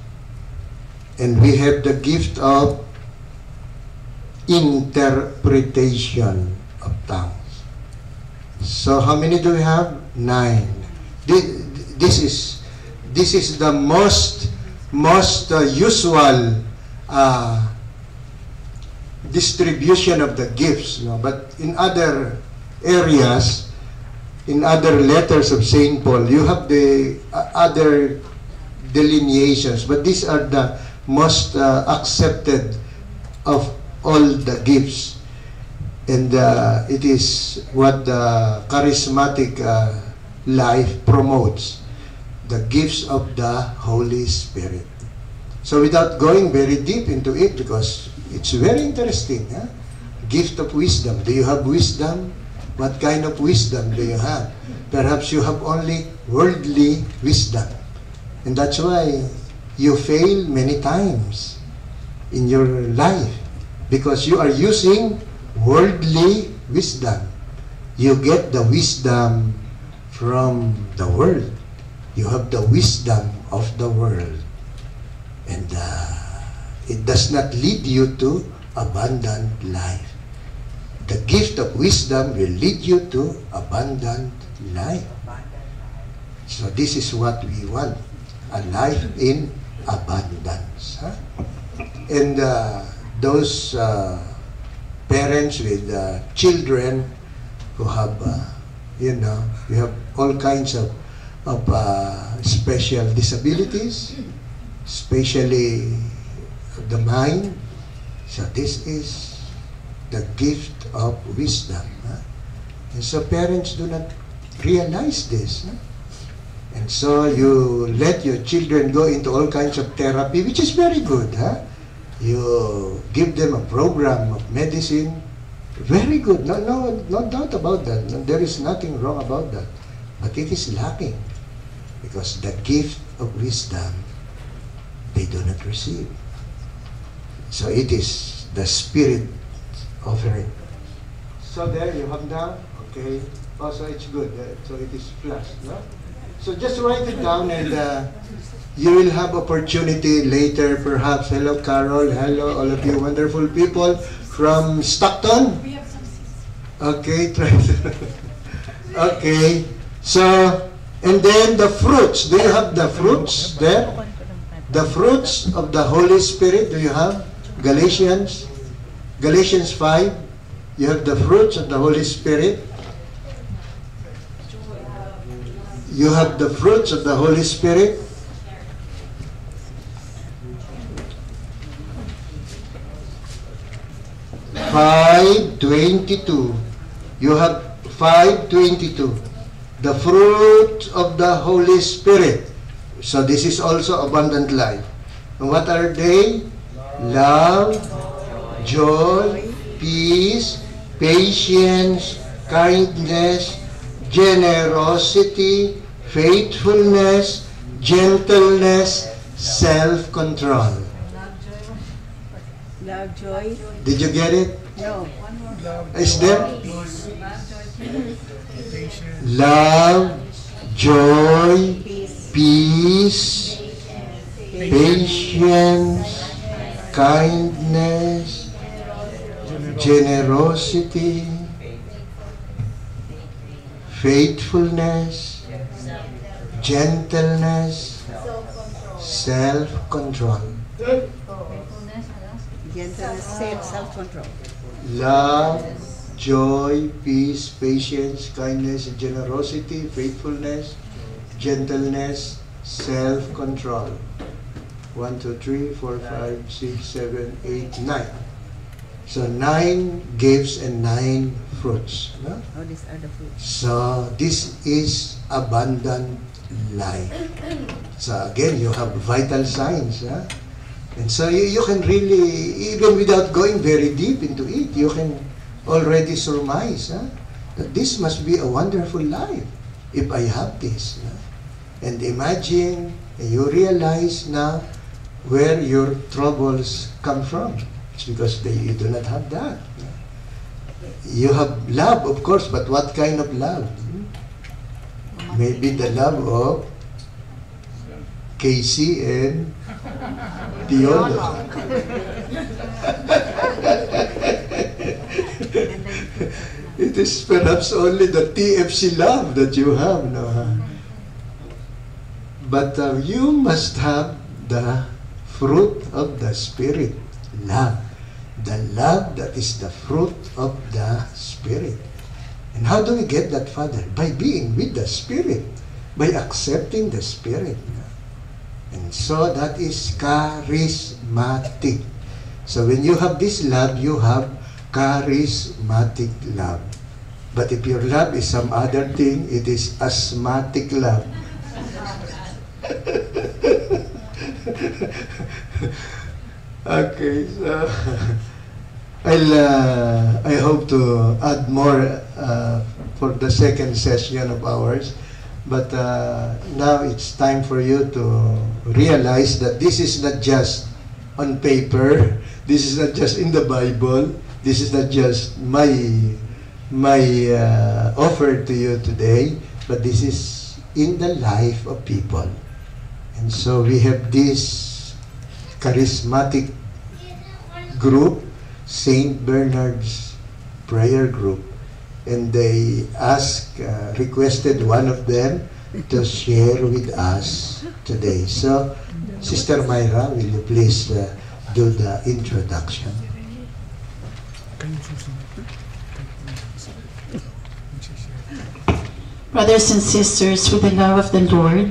And we have the gift of interpretation of tongues. So how many do we have? Nine. Thi- This is this is the most most uh, usual uh, distribution of the gifts. No? But in other areas, in other letters of Saint Paul, you have the uh, other delineations. But these are the most uh, accepted of all the gifts and uh, it is what the charismatic uh, life promotes the gifts of the Holy Spirit. So without going very deep into it, because it's very interesting, huh? gift of wisdom. Do you have wisdom? What kind of wisdom do you have? Perhaps you have only worldly wisdom. And that's why you fail many times in your life because you are using worldly wisdom. You get the wisdom from the world. You have the wisdom of the world. And uh, it does not lead you to abundant life. The gift of wisdom will lead you to abundant life. So this is what we want. A life in abundance. huh? And uh, those uh, parents with uh, children who have, uh, you know, we have all kinds of, of uh, special disabilities, especially the mind. So this is the gift of wisdom. huh? And so parents do not realize this. huh? And so you let your children go into all kinds of therapy, which is very good. Huh? You give them a program of medicine, very good. No, no, no doubt about that. No, there is nothing wrong about that. But it is lacking because the gift of wisdom they do not receive. So it is the spirit offering. So there you have down. Okay. Also, it's good. So it is flushed. No? So just write it down and uh, you will have opportunity later perhaps. Hello Carol, hello all of you wonderful people from Stockton. We have Okay, try to. okay. So, and then the fruits. Do you have the fruits there? The fruits of the Holy Spirit, do you have? Galatians, Galatians 5, you have the fruits of the Holy Spirit. You have the fruits of the Holy Spirit. Five twenty-two. You have five twenty-two. The fruit of the Holy Spirit. So this is also abundant life. And what are they? Love, joy, peace, patience, kindness, generosity, faithfulness, gentleness, self-control. Love, joy. Did you get it? Is there? Love, joy, Peace. peace, patience, kindness, generosity, faithfulness, gentleness, self-control. Gentleness, self-control. Love, joy, peace, patience, kindness, generosity, faithfulness, gentleness, self-control. One, two, three, four, five, six, seven, eight, nine. So nine gifts and nine fruits. No? Oh, these are the fruits. So this is abundant life. So again, you have vital signs. Huh? And so you, you can really, even without going very deep into it, you can already surmise huh? that this must be a wonderful life if I have this. huh? And imagine, you realize now where your troubles come from. It's because they, you do not have that. You have love, of course, but what kind of love? Hmm? Maybe the love of KC and Piolo. it is perhaps only the TFC love that you have, no? But uh, you must have the fruit of the Spirit, love. The love that is the fruit of the Spirit. And how do we get that, Father? By being with the Spirit, by accepting the Spirit. And so that is charismatic. So when you have this love, you have charismatic love. But if your love is some other thing, it is asthmatic love. okay, so I'll uh, I hope to add more uh, for the second session of ours. But uh, now it's time for you to realize that this is not just on paper. This is not just in the Bible. This is not just my my uh, offer to you today, but this is in the life of people. And so we have this charismatic group, Saint Bernard's prayer group, and they asked, uh, requested one of them to share with us today. So, Sister Myra, will you please uh, do the introduction? Brothers and sisters, with the love of the Lord,